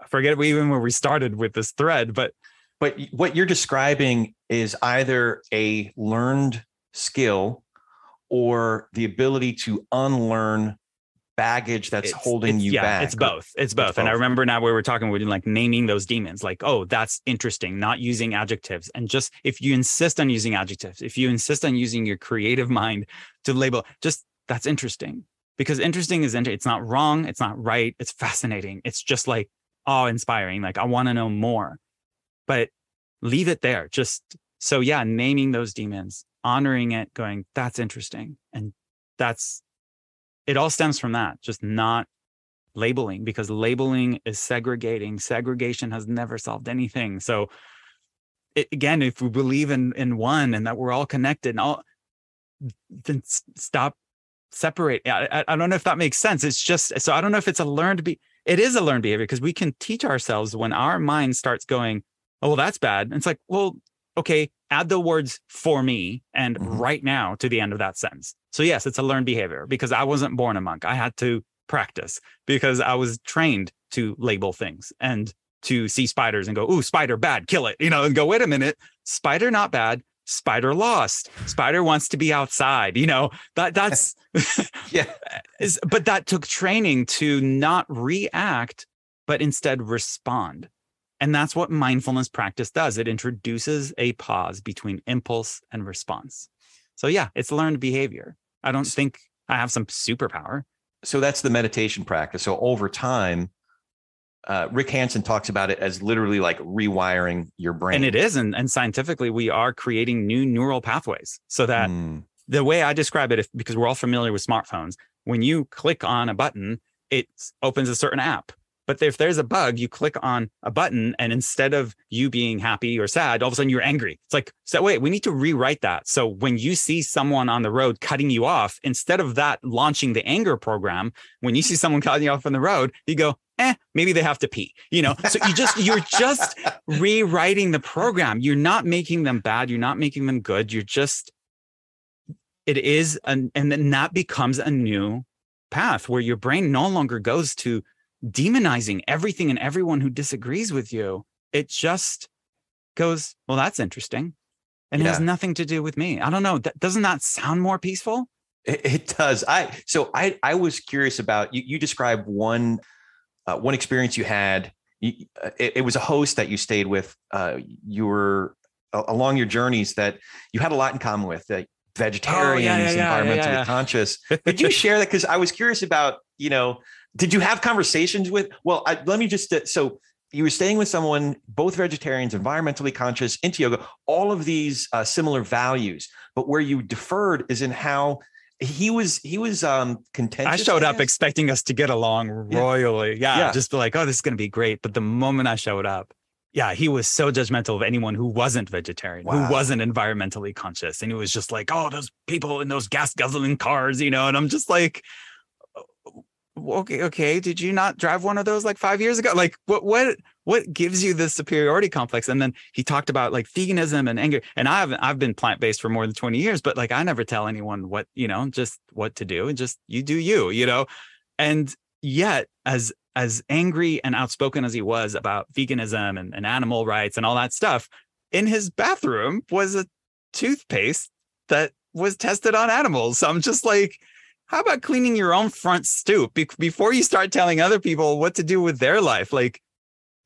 I forget even where we started with this thread, but but what you're describing is either a learned skill or the ability to unlearn baggage that's it's, holding it's, you yeah, back. It's both. It's both. It's and. I remember now we were talking, we like naming those demons, like, oh, that's interesting, not using adjectives. And just if you insist on using adjectives, if you insist on using your creative mind to label, just that's interesting. Because interesting is it's not wrong, it's not right, it's fascinating. It's just like awe inspiring. Like I want to know more. But leave it there. Just so yeah, naming those demons, honoring it, going, that's interesting. And that's it all stems from that, just not labeling because labeling is segregating. Segregation has never solved anything. So it, again, if we believe in in one and that we're all connected and all, then stop separate. I, I don't know if that makes sense. It's just so I don't know if it's a learned be. It is a learned behavior because we can teach ourselves when our mind starts going, oh well, that's bad. And it's like, well, okay, add the words for me and mm-hmm. right now to the end of that sentence. So, yes, it's a learned behavior because I wasn't born a monk. I had to practice because I was trained to label things and to see spiders and go, ooh, spider bad, kill it, you know, and go, wait a minute, spider not bad, spider lost, spider wants to be outside, you know, that *laughs* that's yeah. *laughs* but that took training to not react, but instead respond. And that's what mindfulness practice does. It introduces a pause between impulse and response. So, yeah, it's learned behavior. I don't think I have some superpower. So, that's the meditation practice. So, over time, uh, Rick Hanson talks about it as literally like rewiring your brain. And it is. And, and scientifically, we are creating new neural pathways so that mm. the way I describe it, if, because we're all familiar with smartphones, when you click on a button, it opens a certain app but if there's a bug, you click on a button and instead of you being happy or sad, all of a sudden you're angry. It's like, so wait, we need to rewrite that. So when you see someone on the road cutting you off, instead of that launching the anger program, when you see someone cutting you off on the road, you go, eh, maybe they have to pee, you know? So you just, you're just *laughs* rewriting the program. You're not making them bad. You're not making them good. You're just, it is, an, and then that becomes a new path where your brain no longer goes to demonizing everything and everyone who disagrees with you. It just goes, well, that's interesting. And yeah. it has nothing to do with me. I don't know. doesn't that sound more peaceful? It, it does. I so I I was curious about you. You described one uh, one experience you had. You, uh, it, it, was a host that you stayed with. Uh, you were uh, along your journeys that you had a lot in common with. That vegetarians, oh, yeah, yeah, environmentally conscious. *laughs* Could you share that? Because I was curious about you know did you have conversations with? Well, I, let me just uh, so you were staying with someone, both vegetarians, environmentally conscious, into yoga, all of these uh, similar values. But where you deferred is in how he was he was um contentious. I showed I up expecting us to get along royally. Yeah. yeah. Just like, oh, this is gonna be great. But the moment I showed up, yeah, he was so judgmental of anyone who wasn't vegetarian, wow. who wasn't environmentally conscious. And he was just like, oh, those people in those gas guzzling cars, you know, and I'm just like, okay, okay, did you not drive one of those like five years ago? Like what what what gives you this superiority complex? And then he talked about like veganism and anger. And I've I've been plant-based for more than 20 years, but like I never tell anyone what, you know, just what to do and just you do you, you know. And yet, as as angry and outspoken as he was about veganism and, and animal rights and all that stuff, in his bathroom was a toothpaste that was tested on animals. So I'm just like, how about cleaning your own front stoop be- before you start telling other people what to do with their life? Like,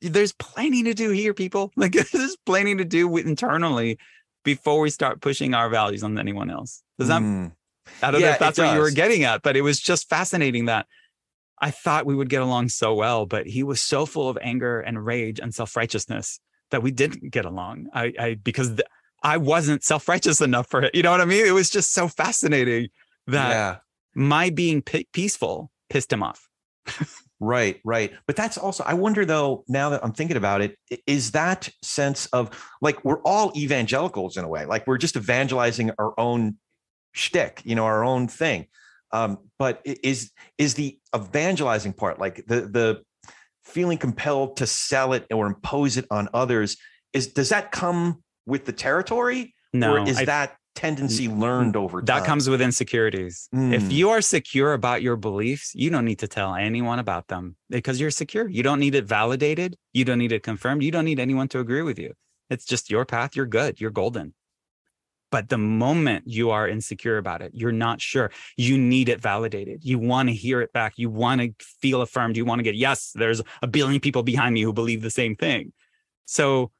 there's plenty to do here, people. *laughs* Like, there's plenty to do internally before we start pushing our values on anyone else. Does that? Mm. I don't yeah, know if that's what you were getting at, but it was just fascinating that I thought we would get along so well, but he was so full of anger and rage and self righteousness that we didn't get along. I, I because th- I wasn't self righteous enough for it. You know what I mean? It was just so fascinating that yeah my being p- peaceful pissed him off. right, right. But that's also, I wonder though, now that I'm thinking about it, is that sense of like we're all evangelicals in a way, like we're just evangelizing our own shtick, you know, our own thing. Um, but is is the evangelizing part like the the feeling compelled to sell it or impose it on others is does that come with the territory No, or is I- that tendency learned over time that comes with insecurities. If Mm. you are secure about your beliefs, you don't need to tell anyone about them because you're secure. You don't need it validated. You don't need it confirmed. You don't need anyone to agree with you. It's just your path. You're good. You're golden. But the moment you are insecure about it, you're not sure. You need it validated. You want to hear it back. You want to feel affirmed. You want to get, yes, there's a billion people behind me who believe the same thing. So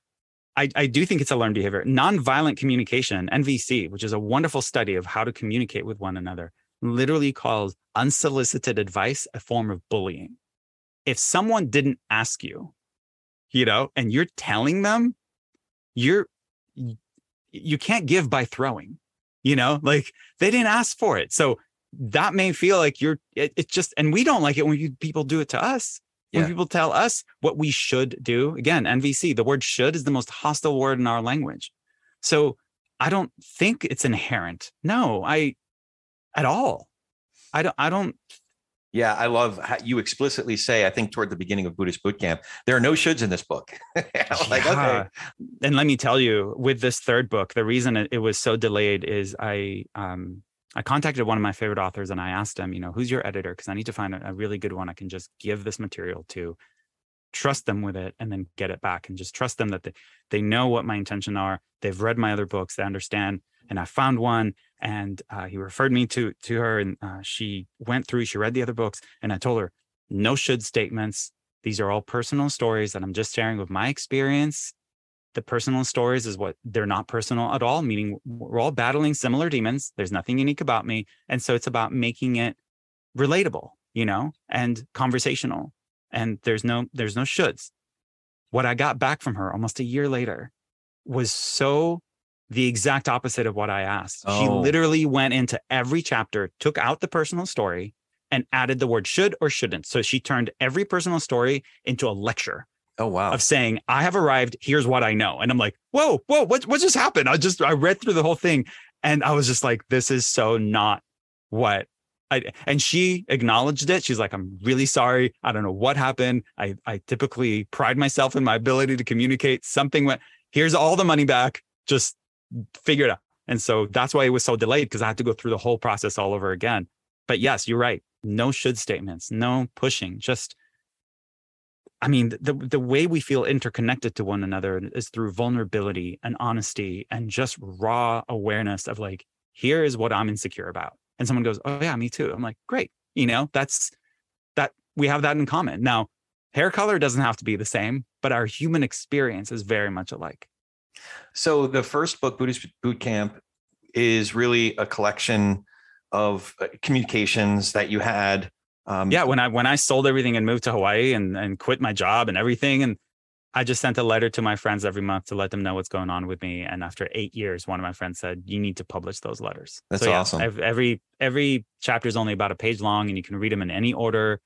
I, I do think it's a learned behavior. Nonviolent communication, NVC, which is a wonderful study of how to communicate with one another, literally calls unsolicited advice a form of bullying. If someone didn't ask you, you know, and you're telling them, you're you can't give by throwing, you know, like they didn't ask for it. So that may feel like you're it, it's just and we don't like it when you, people do it to us when people tell us what we should do again nvc the word should is the most hostile word in our language. So i don't think it's inherent. No i at all. I don't i don't yeah i love how you explicitly say i think toward the beginning of buddhist boot camp there are no shoulds in this book. *laughs* Like Yeah. okay. And let me tell you with this third book the reason it, it was so delayed is i um i contacted one of my favorite authors and i asked him you know who's your editor? Because i need to find a, a really good one. I can just give this material to trust them with it and then get it back and just trust them that they, they know what my intention are. They've read my other books. They understand. And i found one and uh, he referred me to to her and uh, she went through she read the other books and i told her no should statements. These are all personal stories that i'm just sharing with my experience the personal stories is what they're not personal at all meaning we're all battling similar demons there's nothing unique about me and so it's about making it relatable you know and conversational and there's no there's no shoulds. What i got back from her almost a year later was so the exact opposite of what i asked. She Oh. literally went into every chapter took out the personal story and added the word should or shouldn't. So she turned every personal story into a lecture oh wow of saying, I have arrived, here's what I know. And I'm like, whoa, whoa, what, what just happened? I just, I read through the whole thing and I was just like, this is so not what I, and she acknowledged it. She's like, I'm really sorry. I don't know what happened. I, I typically pride myself in my ability to communicate. Something went, here's all the money back. Just figure it out. And so that's why it was so delayed because I had to go through the whole process all over again. But yes, you're right. No should statements, no pushing, just I mean, the the way we feel interconnected to one another is through vulnerability and honesty and just raw awareness of like, here is what I'm insecure about. And someone goes, Oh yeah, me too. I'm like, great. You know, that's that we have that in common. Now, hair color doesn't have to be the same, but our human experience is very much alike. So the first book, Buddhist Boot Camp, is really a collection of uh, communications that you had. Um, Yeah, when I when I sold everything and moved to Hawaii and and quit my job and everything, and I just sent a letter to my friends every month to let them know what's going on with me. And after eight years, one of my friends said, "You need to publish those letters." That's So, yeah, awesome. ev- Every every chapter is only about a page long, and you can read them in any order.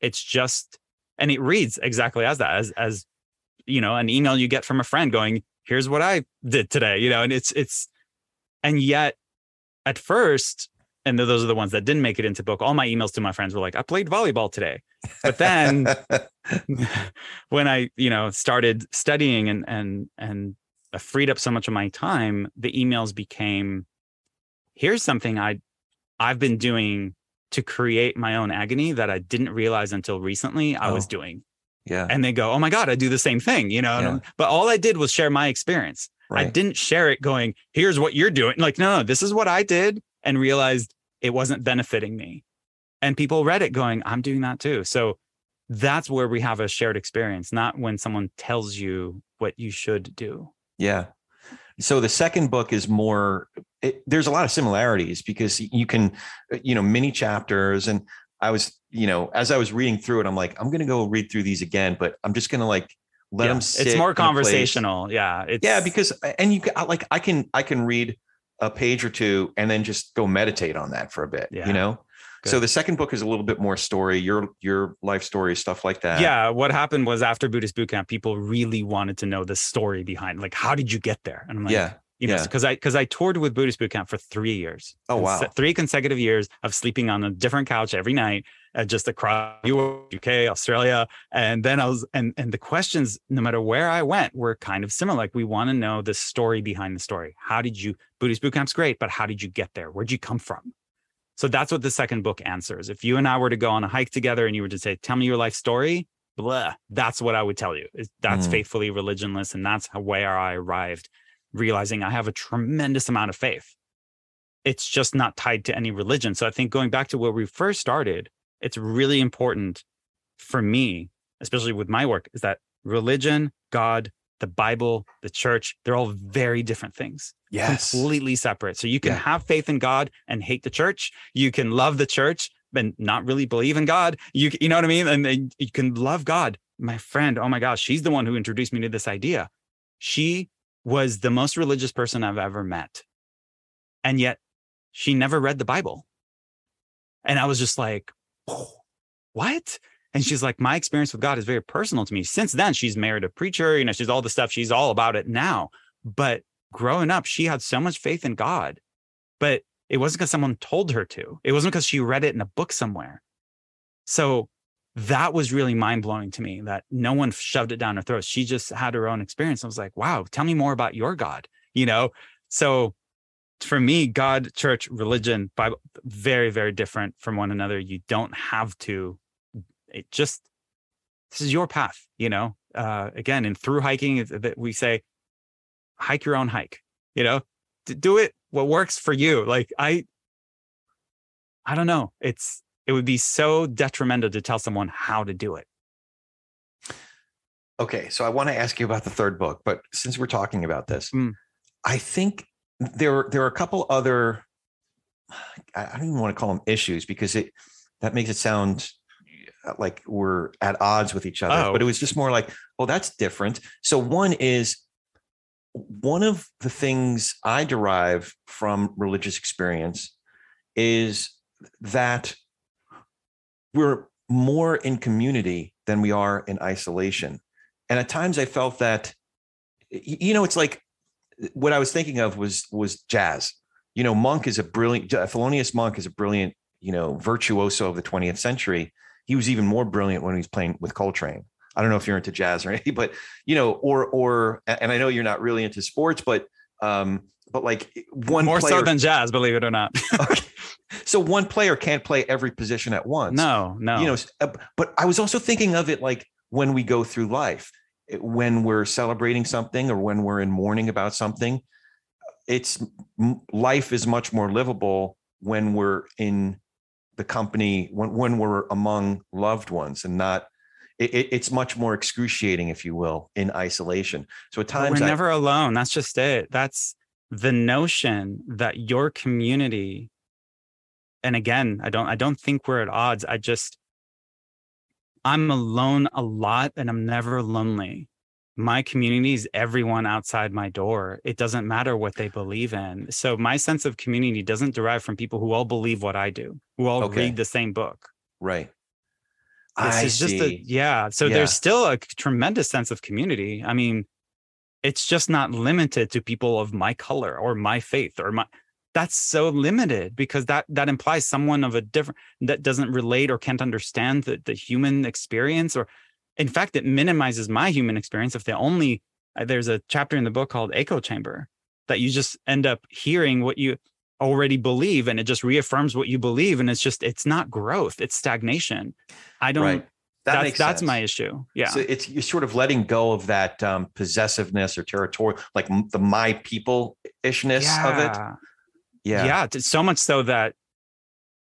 It's just, and it reads exactly as that, as as you know, an email you get from a friend going, "Here's what I did today," you know, and it's it's, and yet, at first, and those are the ones that didn't make it into book. All my emails to my friends were like, "I played volleyball today," but then *laughs* when I, you know, started studying and and and I freed up so much of my time, the emails became here's something I I've been doing to create my own agony that I didn't realize until recently I was Oh. doing. yeah, And they go, "Oh my god, I do the same thing," you know. Yeah. But all I did was share my experience. I didn't share it going, "Here's what you're doing." Like, no, no, this is what I did and realized it wasn't benefiting me. And people read it going, "I'm doing that too." So that's where we have a shared experience, not when someone tells you what you should do. Yeah. So the second book is more. It, there's a lot of similarities because you can, you know, mini chapters. And I was, you know, as I was reading through it, I'm like, I'm going to go read through these again, but I'm just going to like let Yeah, them. Sit It's more in a place. conversational. Yeah. It's Yeah, because and you like I can I can read a page or two and then just go meditate on that for a bit. Yeah. You know. So the second book is a little bit more story, your your life story, stuff like that. yeah what happened was after buddhist boot camp people really wanted to know the story behind like how did you get there and i'm like yeah. You know, Yeah. because I because I toured with Buddhist Boot Camp for three years. Oh, wow. Three consecutive years of sleeping on a different couch every night, uh, just across UK, Australia, and then I was and and the questions, no matter where I went, were kind of similar. Like we want to know the story behind the story. How did you Buddhist Boot Camp's great, but how did you get there? Where'd you come from? So that's what the second book answers. If you and I were to go on a hike together and you were to say, "Tell me your life story," blah, that's what I would tell you. That's Mm. faithfully religionless, and that's how where I arrived, realizing I have a tremendous amount of faith. It's just not tied to any religion. So I think going back to where we first started, it's really important for me, especially with my work, is that religion, God, the Bible, the church, they're all very different things Yes. completely separate. So you can Yeah. have faith in God and hate the church. You can love the church but not really believe in God. You you know what I mean? And then you can love God. My friend, oh my gosh, she's the one who introduced me to this idea. She was the most religious person I've ever met. And yet she never read the Bible. And I was just like, "Oh, *gasps* what? And she's like, my experience with God is very personal to me. Since then, she's married a preacher, you know, she's all the stuff, she's all about it now. But growing up, she had so much faith in God, but it wasn't because someone told her to. It wasn't because she read it in a book somewhere. So that was really mind blowing to me that no one shoved it down her throat. She just had her own experience. I was like, wow, tell me more about your God, you know? So for me, God, church, religion, Bible, very, very different from one another. You don't have to, it just, this is your path, you know? Uh, again, and through hiking, that we say, hike your own hike, you know, do it what works for you. Like I, I don't know. It's, it would be so detrimental to tell someone how to do it. Okay, so I want to ask you about the third book, but since we're talking about this, Mm. I think there there are a couple other I don't even want to call them issues because it that makes it sound uh, like we're at odds with each other. But Oh. it was just more like, well, that's different. So one is one of the things I derive from religious experience is that we're more in community than we are in isolation. And at times I felt that, you know, it's like what I was thinking of was was jazz. You know, Monk is a brilliant, Thelonious Monk is a brilliant, you know, virtuoso of the 20th century. He was even more brilliant when he was playing with Coltrane. I don't know if you're into jazz or anything, *laughs* but you know, or or and I know you're not really into sports, but um, but like one More player, so than jazz, believe it or not. *laughs* okay. so one player can't play every position at once no, no. you know uh, but i was also thinking of it like when we go through life when we're celebrating something or when we're in mourning about something it's life is much more livable when we're in the company when, when we're among loved ones and not it, it- it's much more excruciating if you will in isolation so at But times we're I- never alone. That's just it. That's the notion that your community, and again, I don't I don't think we're at odds. I just I'm alone a lot and I'm never lonely. My community is everyone outside my door. It doesn't matter what they believe in. So my sense of community doesn't derive from people who all believe what I do, who all Okay. read the same book. right This I is just a yeah. So Yeah. there's still a tremendous sense of community. I mean, it's just not limited to people of my color or my faith or my that's so limited because that that implies someone of a different that doesn't relate or can't understand the, the human experience or in fact it minimizes my human experience if they only uh, there's a chapter in the book called echo chamber that you just end up hearing what you already believe and it just reaffirms what you believe and it's just it's not growth it's stagnation. I don't right. That that's makes that's sense. my issue yeah. So it's you're sort of letting go of that um, possessiveness or territorial, like the my people ishness of it. Yeah. yeah so much so that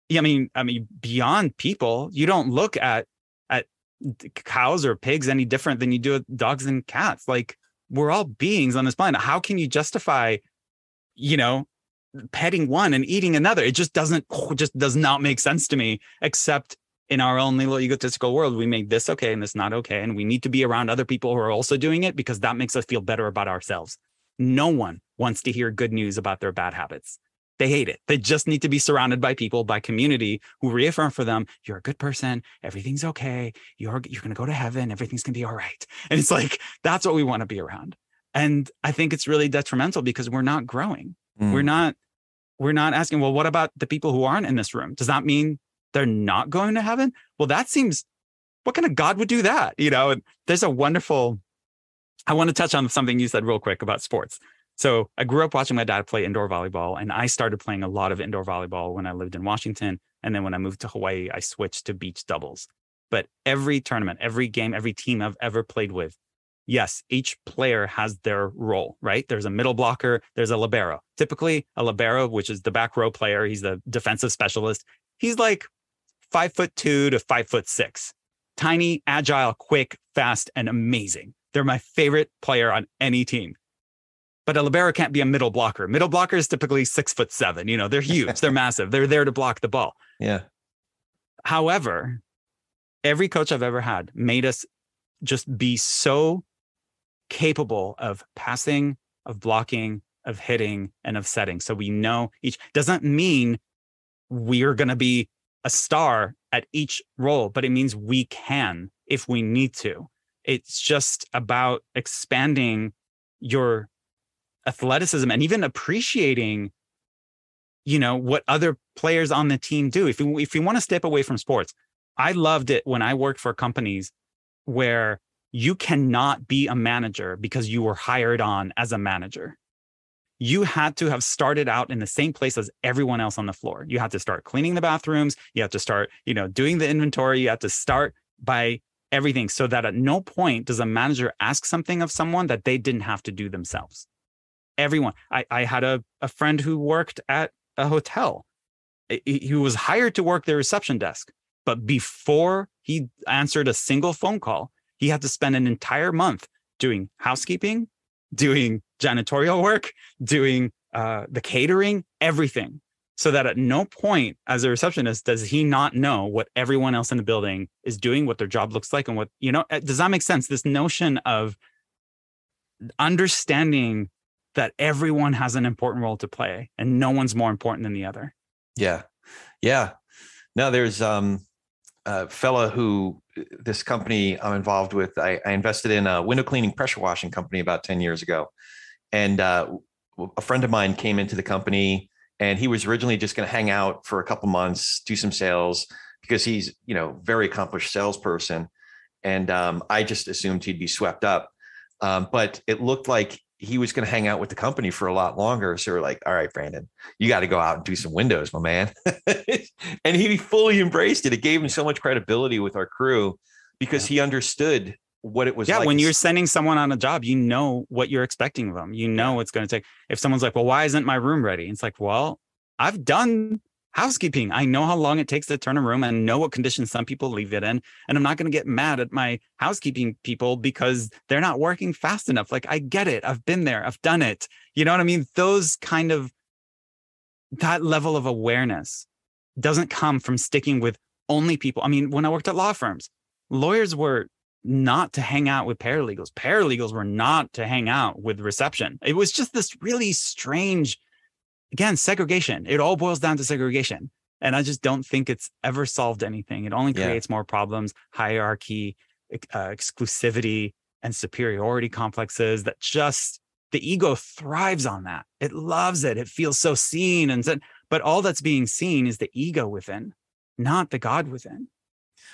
yeah i mean i mean beyond people you don't look at at cows or pigs any different than you do with dogs and cats. Like we're all beings on this planet. How can you justify you know petting one and eating another? It just doesn't *sniffs* just does not make sense to me except in our own little egotistical world we make this okay and this not okay and we need to be around other people who are also doing it because that makes us feel better about ourselves. No one wants to hear good news about their bad habits they hate it. They just need to be surrounded by people, by community who reaffirm for them, you're a good person, everything's okay, you're you're gonna go to heaven, everything's gonna be all right. *laughs* And it's like that's what we want to be around. And I think it's really detrimental because we're not growing. Mm. We're not we're not asking, well, what about the people who aren't in this room? Does that mean they're not going to heaven? Well, that seems what kind of God would do that? You know, there's a wonderful I want to touch on something you said real quick about sports. So I grew up watching my dad play indoor volleyball, and I started playing a lot of indoor volleyball when I lived in Washington. And then when I moved to Hawaii, I switched to beach doubles. But every tournament, every game, every team I've ever played with, yes, each player has their role, right? There's a middle blocker, there's a libero. Typically, a libero, which is the back row player, he's the defensive specialist. He's like five foot two to five foot six. Tiny, agile, quick, fast, and amazing. They're my favorite player on any team. But a libero can't be a middle blocker. Middle blocker is typically six foot seven. You know, they're *laughs* huge, they're massive, they're there to block the ball. Yeah. However, every coach I've ever had made us just be so capable of passing, of blocking, of hitting, and of setting. So we know each doesn't mean we're going to be a star at each role, but it means we can if we need to. It's just about expanding your athleticism and even appreciating you know what other players on the team do. If you if you want to step away from sports i loved it when i worked for companies where you cannot be a manager because you were hired on as a manager. You had to have started out in the same place as everyone else on the floor. You had to start cleaning the bathrooms. You have to start you know doing the inventory. You have to start by everything so that at no point does a manager ask something of someone that they didn't have to do themselves everyone. I, I had a, a friend who worked at a hotel. He, was hired to work the reception desk but before he answered a single phone call he had to spend an entire month doing housekeeping doing janitorial work doing uh, the catering everything so that at no point as a receptionist does he not know what everyone else in the building is doing what their job looks like and what you know uh, does that make sense? This notion of understanding that everyone has an important role to play and no one's more important than the other Yeah. Yeah. Now there's um a fella who this company I'm involved with. I, I invested in a window cleaning pressure washing company about 10 years ago. And uh, a friend of mine came into the company and he was originally just going to hang out for a couple months, do some sales because he's, you know, very accomplished salesperson. And um, I just assumed he'd be swept up. Um, but it looked like he was going to hang out with the company for a lot longer. So we're like, all right, Brandon, you got to go out and do some windows, my man. *laughs* and he fully embraced it. It gave him so much credibility with our crew because he understood what it was yeah like. when you're sending someone on a job you know what you're expecting of them you know it's going to take if someone's like well why isn't my room ready it's like well i've done housekeeping. I know how long it takes to turn a room and know what conditions some people leave it in and i'm not going to get mad at my housekeeping people because they're not working fast enough. Like i get it. I've been there. I've done it. You know what i mean? Those kind of that level of awareness doesn't come from sticking with only people. I mean when i worked at law firms lawyers were not to hang out with paralegals. Paralegals were not to hang out with reception. It was just this really strange, again, segregation. It all boils down to segregation. And I just don't think it's ever solved anything. It only Yeah. creates more problems, hierarchy, uh, exclusivity, and superiority complexes that just the ego thrives on that. It loves it. It feels so seen and but all that's being seen is the ego within, not the God within.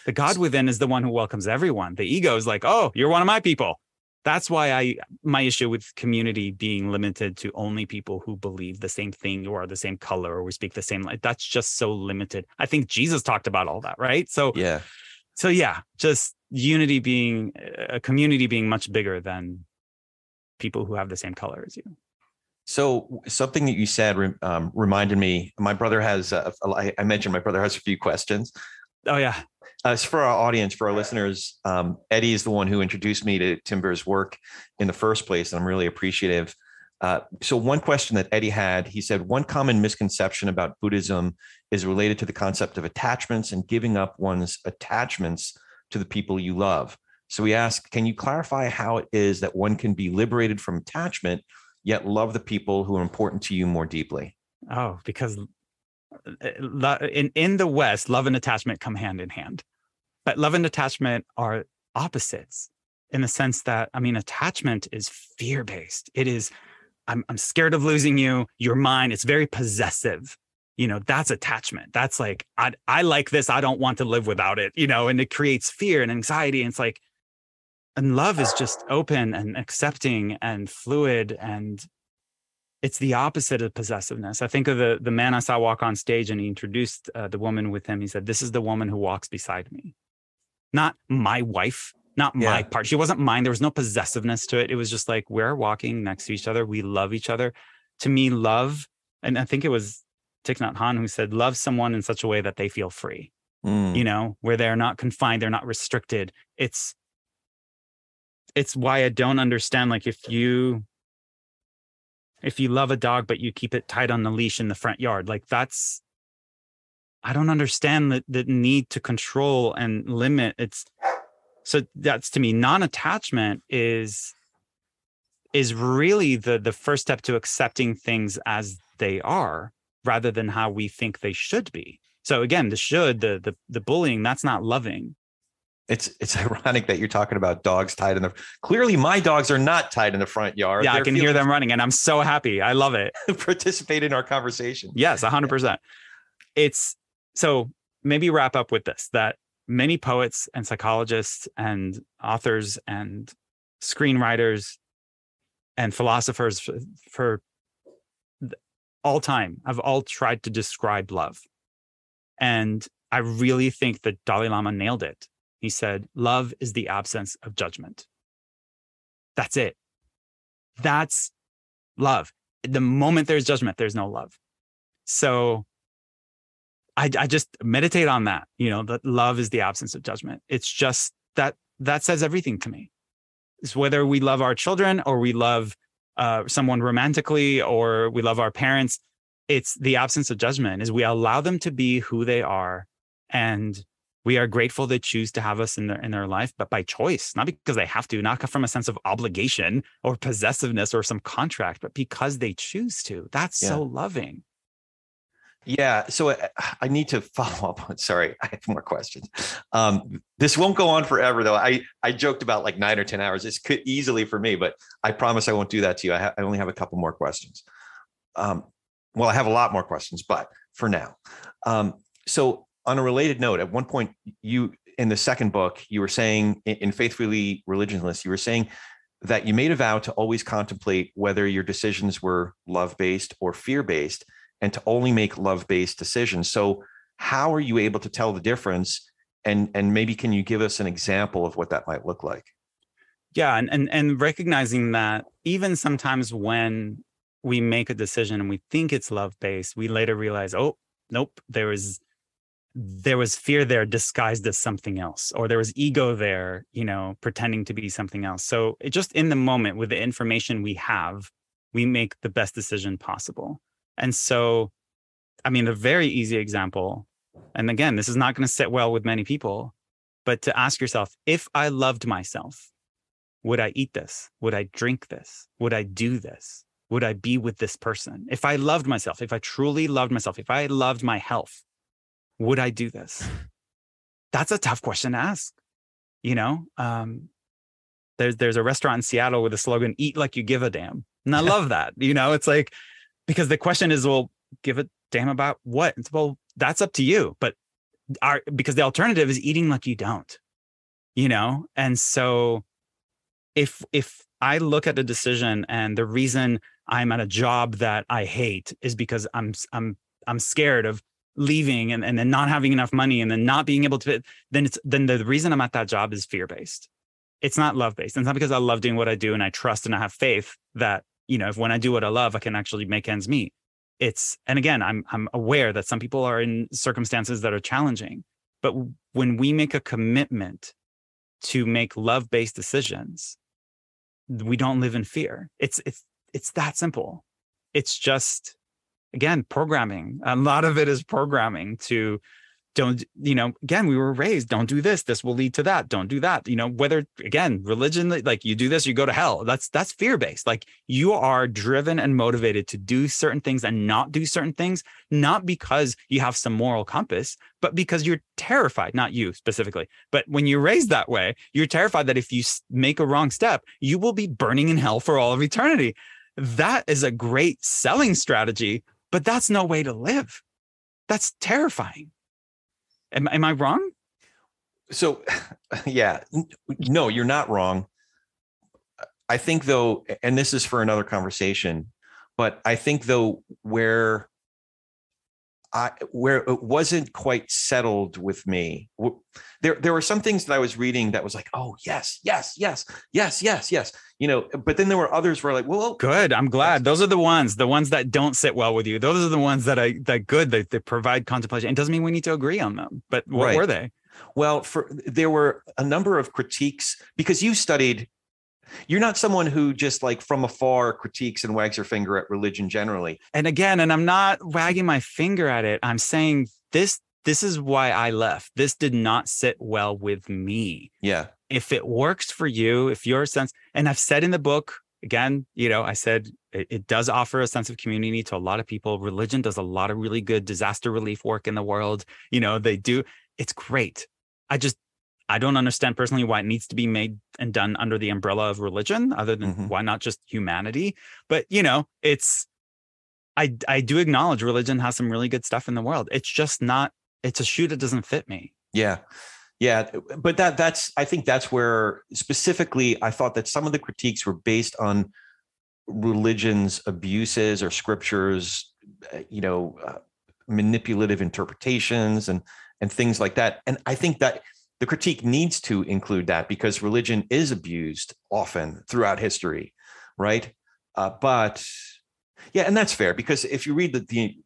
The God within is the one who welcomes everyone. The ego is like, oh, you're one of my people. That's why I my issue with community being limited to only people who believe the same thing or are the same color or we speak the same like that's just so limited. I think Jesus talked about all that, right? So yeah. so yeah, just unity being a community being much bigger than people who have the same color as you. So something that you said um, reminded me. My brother has. I mentioned my brother has a few questions. Oh yeah. Uh, so for our audience, for our listeners, um, Eddie is the one who introduced me to Timber's work in the first place, and I'm really appreciative. Uh, so one question that Eddie had, he said, one common misconception about Buddhism is related to the concept of attachments and giving up one's attachments to the people you love. So we ask, can you clarify how it is that one can be liberated from attachment, yet love the people who are important to you more deeply? Oh, because uh, in in the West, love and attachment come hand in hand, but love and attachment are opposites. in the sense that I mean, attachment is fear based. It is, I'm, I'm scared of losing you. You're mine. It's very possessive. You know, that's attachment. That's like, I, I like this. I don't want to live without it, you know, and it creates fear and anxiety. And it's like, and love is just open and accepting and fluid and it's the opposite of possessiveness. I think of the the man I saw walk on stage, and he introduced uh, the woman with him. He said, "This is the woman who walks beside me, not my wife, not yeah. my part. She wasn't mine. There was no possessiveness to it. It was just like we're walking next to each other. We love each other. To me, love, and I think it was Thich Nhat Hanh who said, love someone in such a way that they feel free. Mm. You know, where they're not confined, they're not restricted. It's it's why I don't understand. Like if you if you love a dog but you keep it tied on the leash in the front yard, like that's I don't understand the the need to control and limit. It's so that's to me non-attachment is is really the the first step to accepting things as they are rather than how we think they should be. So again the should the the, the bullying that's not loving it's it's *laughs* ironic that you're talking about dogs tied in the clearly my dogs are not tied in the front yard yeah They're i can hear them running and i'm so happy i love it *laughs* participate in our conversation yes 100% yeah. it's so maybe wrap up with this that many poets and psychologists and authors and screenwriters and philosophers for, for all time have all tried to describe love. And I really think that Dalai Lama nailed it. He said, Love is the absence of judgment. That's it. That's love. The moment there's judgment, there's no love. So I, I just meditate on that, you know, that love is the absence of judgment. It's just that that says everything to me. It's whether we love our children or we love uh, someone romantically or we love our parents, it's the absence of judgment is we allow them to be who they are and we are grateful they choose to have us in their in their life but by choice not because they have to not from a sense of obligation or possessiveness or some contract but because they choose to that's yeah. so loving yeah, so I, I, need to *laughs* follow up on. Sorry, I have more questions. Um, this won't go on forever, though. I I joked about like nine or ten hours. This could easily for me, but I promise I won't do that to you. I, ha- I only have a couple more questions. Um, well, I have a lot more questions, but for now. Um, so, on a related note, at one point, you in the second book, you were saying in, Faithfully Religionless, you were saying that you made a vow to always contemplate whether your decisions were love based or fear based and to only make love-based decisions. So how are you able to tell the difference? And and maybe can you give us an example of what that might look like? Yeah, and and, and recognizing that even sometimes when we make a decision and we think it's love-based, we later realize, oh, nope, there was there was fear there disguised as something else or there was ego there you know pretending to be something else so it just in the moment with the information we have we make the best decision possible and so, I mean, a very easy example, and again, this is not going to sit well with many people, but to ask yourself if I loved myself, would I eat this? Would I drink this? Would I do this? Would I be with this person? If I loved myself, if I truly loved myself, if I loved my health, would I do this? That's a tough question to ask. You know, um, there's there's a restaurant in Seattle with a slogan "Eat like you give a damn," and I *laughs* love that. You know, it's like because the question is, well, give a damn about what? It's, well, that's up to you. But our because the alternative is eating like you don't, you know? And so if if I look at a decision and the reason I'm at a job that I hate is because I'm I'm I'm scared of leaving and, and then not having enough money and then not being able to then it's then the reason I'm at that job is fear based. It's not love based. And it's not because I love doing what I do and I trust and I have faith that you know, if when I do what I love, I can actually make ends meet. It's and again, I'm I'm aware that some people are in circumstances that are challenging, but when we make a commitment to make love-based decisions, we don't live in fear. It's it's it's that simple. It's just again programming. A lot of it is programming to don't you know again we were raised don't do this this will lead to that don't do that. You know whether again religion like you do this you go to hell. That's that's fear based like you are driven and motivated to do certain things and not do certain things not because you have some moral compass but because you're terrified not you specifically but when you're raised that way you're terrified that if you make a wrong step you will be burning in hell for all of eternity. That is a great selling strategy but that's no way to live that's terrifying Am, am I wrong? So, *laughs* yeah, no, you're not wrong. I think though, and this is for another conversation, but I think though where I where it wasn't quite settled with me, there there were some things that I was reading that was like, oh yes, yes, yes, yes, yes, yes, you know. But then there were others where like, well, good. I'm glad those are the ones, the ones that don't sit well with you. Those are the ones that I that good that they provide contemplation. It doesn't mean we need to agree on them, but what right. were they? Well, for there were a number of critiques because you studied you're not someone who just like from afar critiques and wags your finger at religion generally. And again, and I'm not wagging my finger at it. I'm saying this this is why I left. This did not sit well with me. Yeah. If it works for you, if your sense, and I've said in the book, again, you know, I said it, it, does offer a sense of community to a lot of people. Religion does a lot of really good disaster relief work in the world. You know, they do. It's great. I just I don't understand personally why it needs to be made and done under the umbrella of religion, other than mm-hmm. why not just humanity. But you know, it's I I do acknowledge religion has some really good stuff in the world. It's just not. It's a shoe that doesn't fit me. Yeah, yeah. But that that's I think that's where specifically I thought that some of the critiques were based on religion's abuses or scriptures, eh, you know, uh, manipulative interpretations and and things like that. And I think that the critique needs to include that because religion is abused often throughout history, right? Uh, but yeah, and that's fair because if you read the, the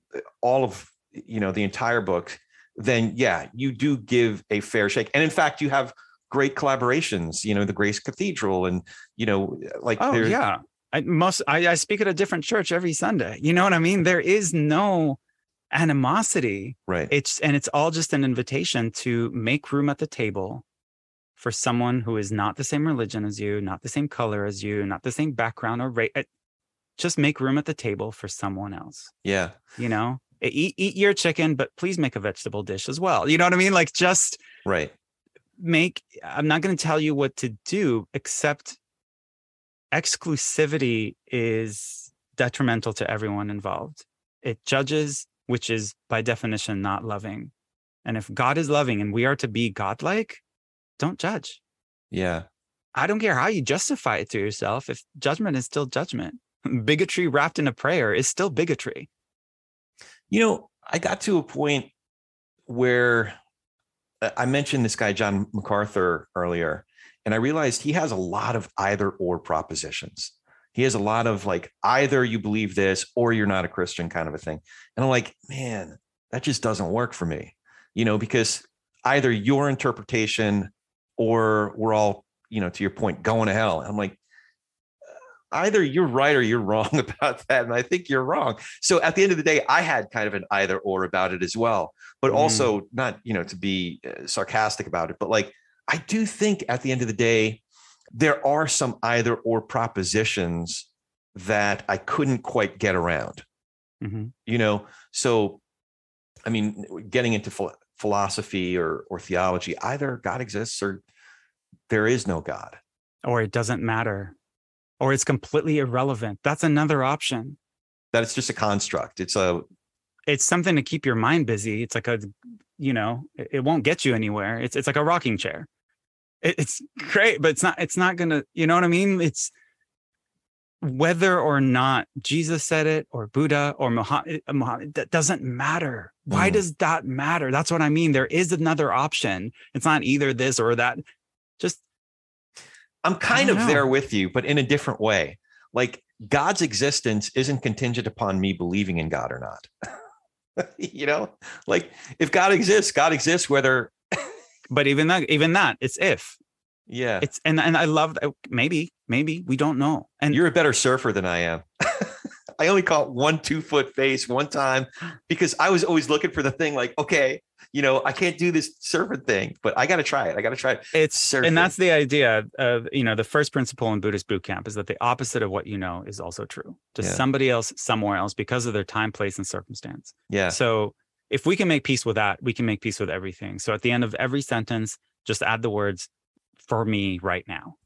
all of you know the entire book, then yeah, you do give a fair shake. And in fact, you have great collaborations. You know, the Grace Cathedral, and you know, like oh yeah, I must. I, I speak at a different church every Sunday. You know what I mean? There is no animosity. Right. It's and it's all just an invitation to make room at the table for someone who is not the same religion as you, not the same color as you, not the same background or race. Eh, just make room at the table for someone else. Yeah. You know, eat eat your chicken, but please make a vegetable dish as well. You know what I mean? Like just right. Make. I'm not going to tell you what to do, except exclusivity is detrimental to everyone involved. It judges which is by definition not loving. And if God is loving and we are to be godlike, don't judge. Yeah. I don't care how you justify it to yourself. If judgment is still judgment, *laughs* bigotry wrapped in a prayer is still bigotry. You know, I got to a point where uh, I mentioned this guy, John MacArthur, earlier, and I realized he has a lot of either or propositions he has a lot of like either you believe this or you're not a Christian kind of a thing. And I'm like, man, that just doesn't work for me, you know, because either your interpretation or we're all, you know, to your point, going to hell. I'm like, either you're right or you're *laughs* wrong about that. And I think you're wrong. So at the end of the day, I had kind of an either or about it as well, but mm. also not, you know, to be uh, sarcastic about it, but like, I do think at the end of the day, there are some either or propositions that I couldn't quite get around. Mm-hmm. You know, so I mean, getting into ph- philosophy or or theology, either God exists or there is no God, or it doesn't matter, or it's completely irrelevant. That's another option. That it's just a construct. It's a it's something to keep your mind busy. It's like a, you know, it, it won't get you anywhere. It's it's like a rocking chair it's great but it's not it's not gonna you know what i mean? It's whether or not jesus said it or buddha or muhammad, uh, muhammad that doesn't matter. Why mm. does that matter? That's what i mean. There is another option. It's not either this or that. Just i'm kind of know. there with you but in a different way. Like god's existence isn't contingent upon me believing in god or not. *laughs* You know? Like if god exists god exists whether but even that even that it's if yeah it's and and i love that maybe maybe we don't know and you're a better surfer than i am *laughs* I only caught one two foot face one time because I was always looking for the thing like, okay, you know, I can't do this surfing thing, but I got to try it. I got to try it. It's surfing. and that's the idea of you know the first principle in Buddhist boot camp is that the opposite of what you know is also true to Yeah. somebody else somewhere else because of their time, place, and circumstance. yeah. So if we can make peace with that, we can make peace with everything. So at the end of every sentence, just add the words for me right now.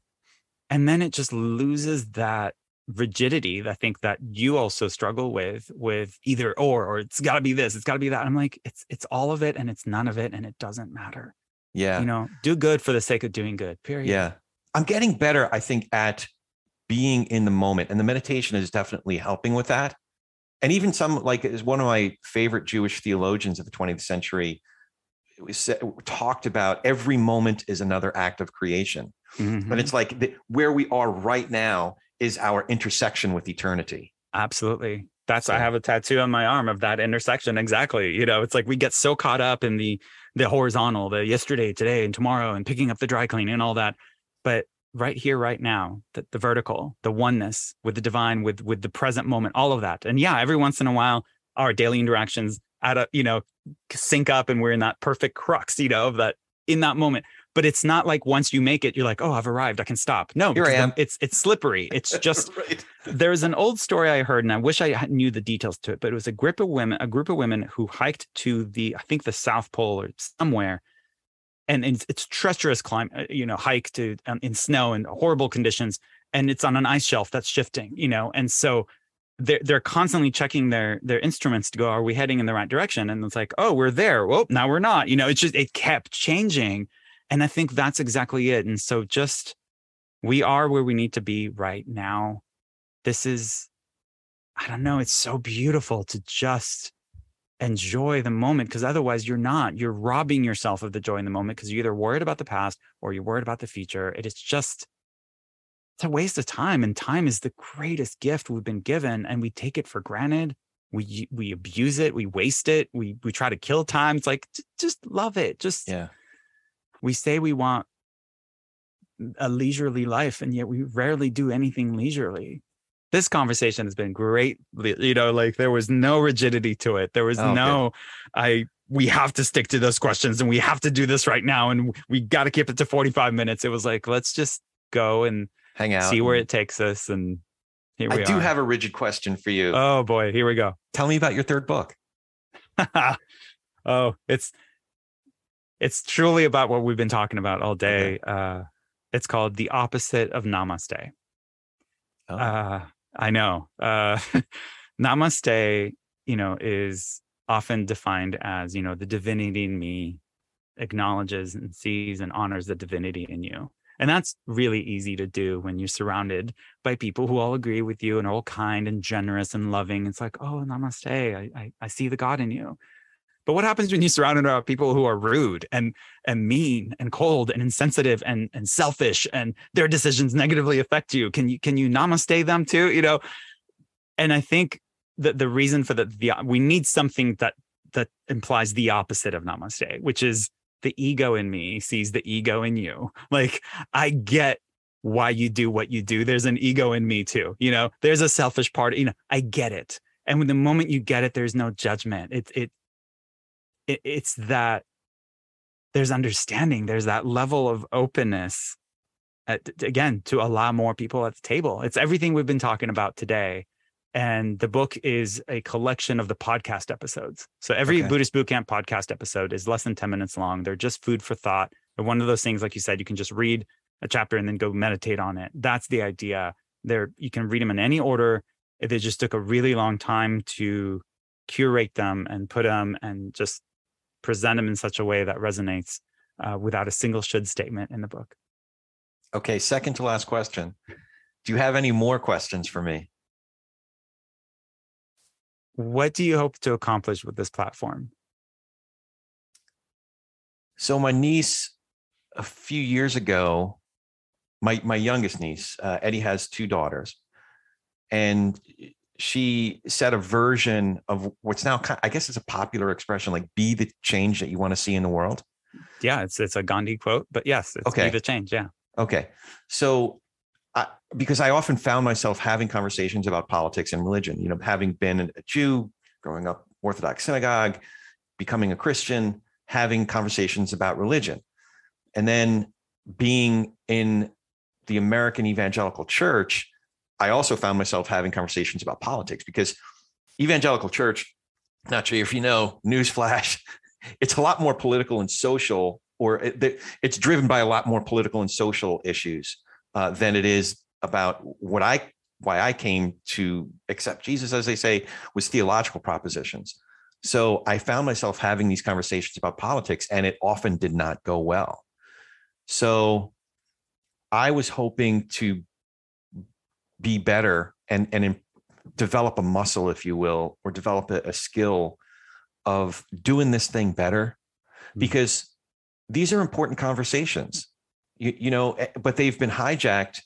And then it just loses that rigidity that I think that you also struggle with with either or or it's got to be this, it's got to be that. I'm like it's it's all of it and it's none of it and it doesn't matter. Yeah. You know, do good for the sake of doing good. Period. Yeah. I'm getting better, I think, at being in the moment. And the meditation is definitely helping with that. And even some, like, is one of my favorite Jewish theologians of the 20th century talked about every moment is another act of creation. Mhm. But it's like the, where we are right now is our intersection with eternity. Absolutely. That's I have a tattoo on my arm of that intersection. Exactly. You know, it's like we get so caught up in the the horizontal, the yesterday, today, and tomorrow, and picking up the dry cleaning and all that. But right here, right now, the, the vertical, the oneness with the divine, with with the present moment, all of that. And yeah, every once in a while, our daily interactions at a you know sync up, and we're in that perfect crux, you know, of that in that moment. But it's not like once you make it, you're like, oh, I've arrived, I can stop. No, Here I am. It's it's slippery. It's *laughs* just right. there's an old story I heard, and I wish I knew the details to it, but it was a group of women, a group of women who hiked to the, I think the South Pole or somewhere, and, it's treacherous climb, uh, you know, hike to um, in snow and horrible conditions, and it's on an ice shelf that's shifting, you know, and so they're they're constantly checking their their instruments to go, are we heading in the right direction? And it's like, oh, we're there. Well, now we're not. You know, it's just it kept changing, and I think that's exactly it. And so just we are where we need to be right now this is i don't know it's so beautiful to just enjoy the moment because otherwise you're not. You're robbing yourself of the joy in the moment because you're either worried about the past or you're worried about the future. It is just it's a waste of time and time is the greatest gift we've been given and we take it for granted. We we abuse it we waste it we we try to kill time. It's like just love it. Just Yeah. we say we want a leisurely life and yet we rarely do anything leisurely this conversation has been great you know like there was no rigidity to it there was Oh, no i we have to stick to those questions and we have to do this right now and we got to keep it to 45 minutes it was like let's just go and Hang out. see where it takes us and here we I do have a rigid question for you. oh boy here we go Tell me about your third book. *laughs* oh, it's it's truly about what we've been talking about all day. Uh, it's called the opposite of namaste. Oh. Uh, I know. Uh, *laughs* namaste, you know, is often defined as you know the divinity in me acknowledges and sees and honors the divinity in you. And that's really easy to do when you're surrounded by people who all agree with you and are all kind and generous and loving. It's like, oh, namaste. I, I, I see the God in you. But what happens when you're surrounded by people who are rude and and mean and cold and insensitive and and selfish and their decisions negatively affect you? Can you can you namaste them too? You know, and I think that the reason for the, the we need something that that implies the opposite of namaste, which is the ego in me sees the ego in you. Like I get why you do what you do. There's an ego in me too. You know, there's a selfish part. You know, I get it. And when the moment you get it, there's no judgment. It it, it it's that there's understanding. There's that level of openness. Uh, at, again, to allow more people at the table. It's everything we've been talking about today. And the book is a collection of the podcast episodes. So every Okay. Buddhist Bootcamp podcast episode is less than 10 minutes long. They're just food for thought. They're one of those things, like you said, you can just read a chapter and then go meditate on it. That's the idea. There, you can read them in any order. They just took a really long time to curate them and put them and just present them in such a way that resonates uh, without a single should statement in the book. Okay, second to last question. Do you have any more questions for me? What do you hope to accomplish with this platform? So my niece, a few years ago, my my youngest niece, uh, Eddie has two daughters, and she said a version of what's now, I guess, it's a popular expression, like "be the change that you want to see in the world." Yeah, it's it's a Gandhi quote, but yes, it's Okay. be the change. Yeah. Okay, so I, because I often found myself having conversations about politics and religion. You know, having been a Jew, growing up Orthodox synagogue, becoming a Christian, having conversations about religion, and then being in the American evangelical church, I also found myself having conversations about politics because evangelical church, not sure if you know, newsflash, *laughs* it's a lot more political and social, or it, it's driven by a lot more political and social issues uh, than it is about what I why I came to accept Jesus, as they say, was theological propositions. So I found myself having these conversations about politics, and it often did not go well. So I was hoping to be better and and develop a muscle, if you will, or develop a, a skill of doing this thing better, hmm. because these are important conversations. You, you know, eh, but they've been hijacked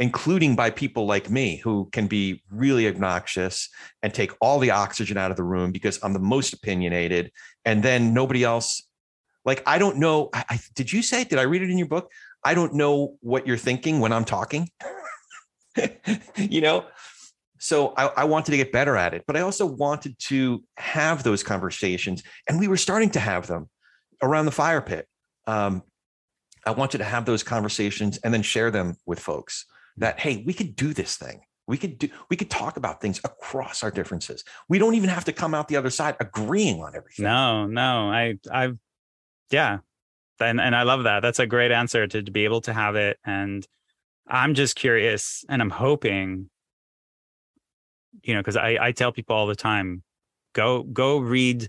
including by people like me who can be really obnoxious and take all the oxygen out of the room because I'm the most opinionated. And then nobody else, like, I don't know. I, did you say, did I read it in your book? I don't know what you're thinking when I'm talking. *laughs* *laughs* you know? So I, I, wanted to get better at it, but I also wanted to have those conversations. And we were starting to have them around the fire pit. Um, I wanted to have those conversations and then share them with folks that, hey, we could do this thing. We could do, we could talk about things across our differences. We don't even have to come out the other side agreeing on everything. No, no. I, I, yeah. And, and I love that. That's a great answer to, to be able to have it. And I'm just curious and I'm hoping, you know, because I, I tell people all the time, go, go read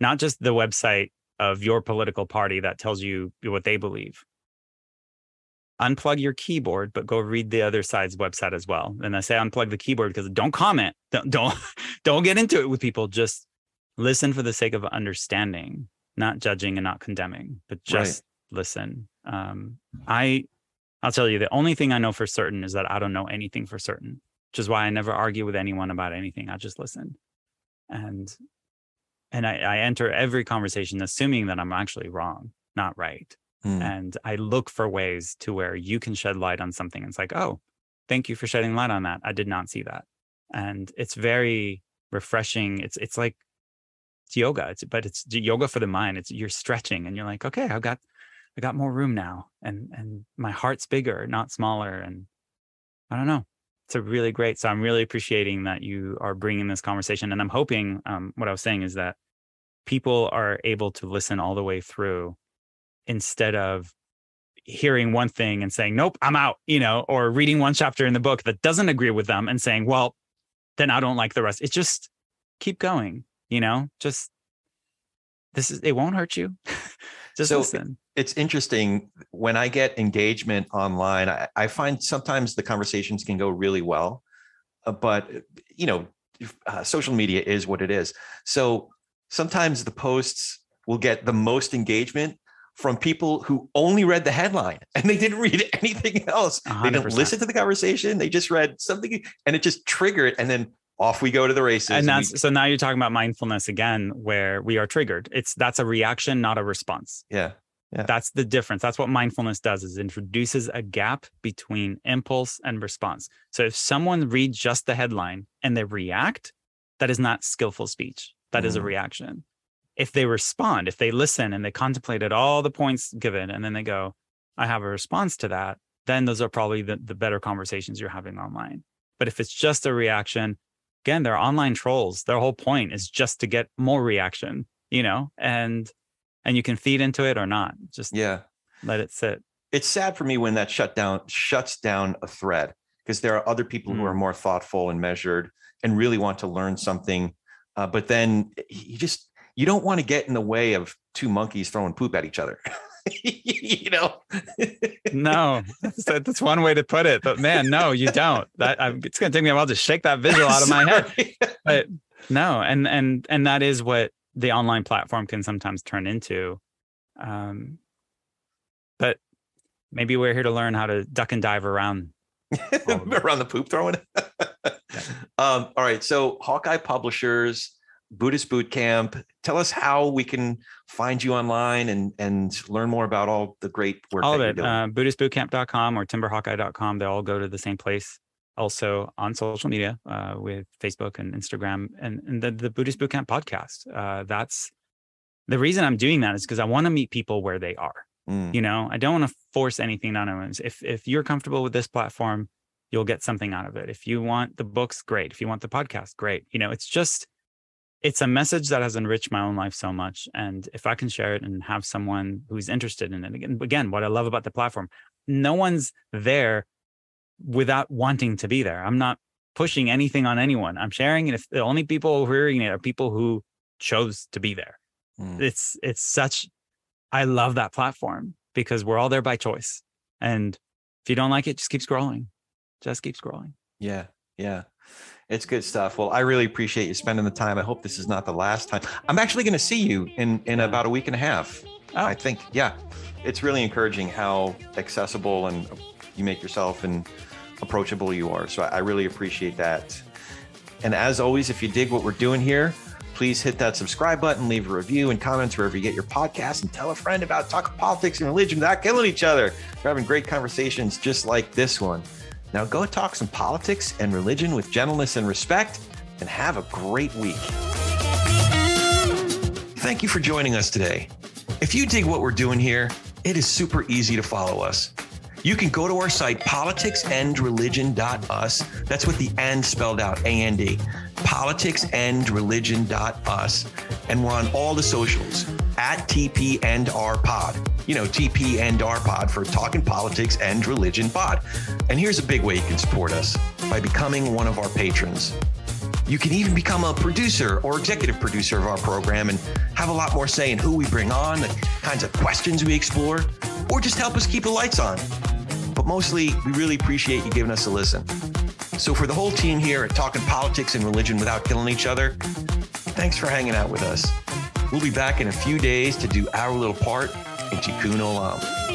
not just the website of your political party that tells you what they believe, unplug your keyboard, but go read the other side's website as well. And I say unplug the keyboard because don't comment, don't don't, *laughs* don't get into it with people. Just listen for the sake of understanding, not judging and not condemning, but just right. listen. Um, I I'll tell you the only thing I know for certain is that I don't know anything for certain, which is why I never argue with anyone about anything. I just listen, and and I, I enter every conversation assuming that I'm actually wrong, not right. Mm. And I look for ways to where you can shed light on something. It's like, oh, thank you for shedding light on that. I did not see that. And it's very refreshing. It's it's like it's yoga, it's, but it's yoga for the mind. It's you're stretching and you're like, okay, I've got I got more room now, and and my heart's bigger, not smaller. And I don't know. It's a really great. So I'm really appreciating that you are bringing this conversation, and I'm hoping um, what I was saying is that people are able to listen all the way through instead of hearing one thing and saying, nope, I'm out, you know, or reading one chapter in the book that doesn't agree with them and saying, well, then I don't like the rest. It's just keep going, you know, just this is, it won't hurt you. *laughs* just so listen. It's interesting when I get engagement online, I, I find sometimes the conversations can go really well, uh, but you know, uh, social media is what it is. So sometimes the posts will get the most engagement from people who only read the headline *laughs* and they didn't read anything else. 100%. They didn't listen to the conversation. They just read something and it just triggered. And then off we go to the races. And that's we, so now you're talking about mindfulness again, where we are triggered. It's that's a reaction, not a response. Yeah. Yeah. That's the difference. That's what mindfulness does is introduces a gap between impulse and response. So if someone reads just the headline and they react, that is not skillful speech. That mm. is a mm. reaction if they respond, if they listen and they contemplated all the points given, and then they go, I have a response to that, then those are probably the, the better conversations you're having online. But if it's just a reaction, again, they're online trolls. Their whole point is just to get more reaction, you know, and and you can feed into it or not. Just yeah, let it sit. It's sad for me when that shut down shuts down a thread because there are other people mm. who are more thoughtful and measured and really want to learn something. Uh, but then you just you don't want to get in the way of two monkeys throwing poop at each other. *laughs* *laughs* you know? No. That's, that's, one way to put it but man no you don't. That I'm, it's going to take me a while to shake that visual out of my head. *laughs* But no and and and that is what the online platform can sometimes turn into. Um but maybe we're here to learn how to duck and dive around *laughs* around the poop throwing? Um all right so hawkeye publishers Buddhist Boot Camp. Tell us how we can find you online and and learn more about all the great work. All of that it, you're doing. uh, BuddhistBootcamp.com or TimberHawkeye.com. They all go to the same place. Also on social media uh, with Facebook and Instagram and, and the, the Buddhist Bootcamp podcast. Uh, that's the reason I'm doing that is because I want to meet people where they are. Mm, You know, I don't want to force anything on anyone. If if you're comfortable with this platform, you'll get something out of it. If you want the books, great. If you want the podcast, great. You know, it's just it's a message that has enriched my own life so much. And if I can share it and have someone who's interested in it, again, again, what I love about the platform, no one's there without wanting to be there. I'm not pushing anything on anyone. I'm sharing it. If the only people who are hearing it are people who chose to be there mm. it's it's such i love that platform because we're all there by choice and if you don't like it just keep scrolling just keep scrolling Yeah, yeah. It's good stuff. Well, I really appreciate you spending the time. I hope this is not the last time. I'm actually going to see you in in about a week and a half. Oh. I think, yeah. It's really encouraging how accessible and you make yourself and approachable you are. So I really appreciate that. And as always, if you dig what we're doing here, please hit that subscribe button, leave a review and comments wherever you get your podcast, and tell a friend about talking politics and religion without killing each other. We're having great conversations just like this one. Now go talk some politics and religion with gentleness and respect, and have a great week. Thank you for joining us today. If you dig what we're doing here, it is super easy to follow us. You can go to our site, politicsandreligion.us. That's with the and spelled out, A A N D. D. Politicsandreligion.us. And we're on all the socials at TP and R Pod. You know, TP and R Pod for Talking Politics and Religion Pod. And here's a big way you can support us by becoming one of our patrons. You can even become a producer or executive producer of our program and have a lot more say in who we bring on, the kinds of questions we explore, or just help us keep the lights on. But mostly, we really appreciate you giving us a listen. So, for the whole team here at Talking Politics and Religion Without Killing Each Other, thanks for hanging out with us. We'll be back in a few days to do our little part in Tikkun Olam.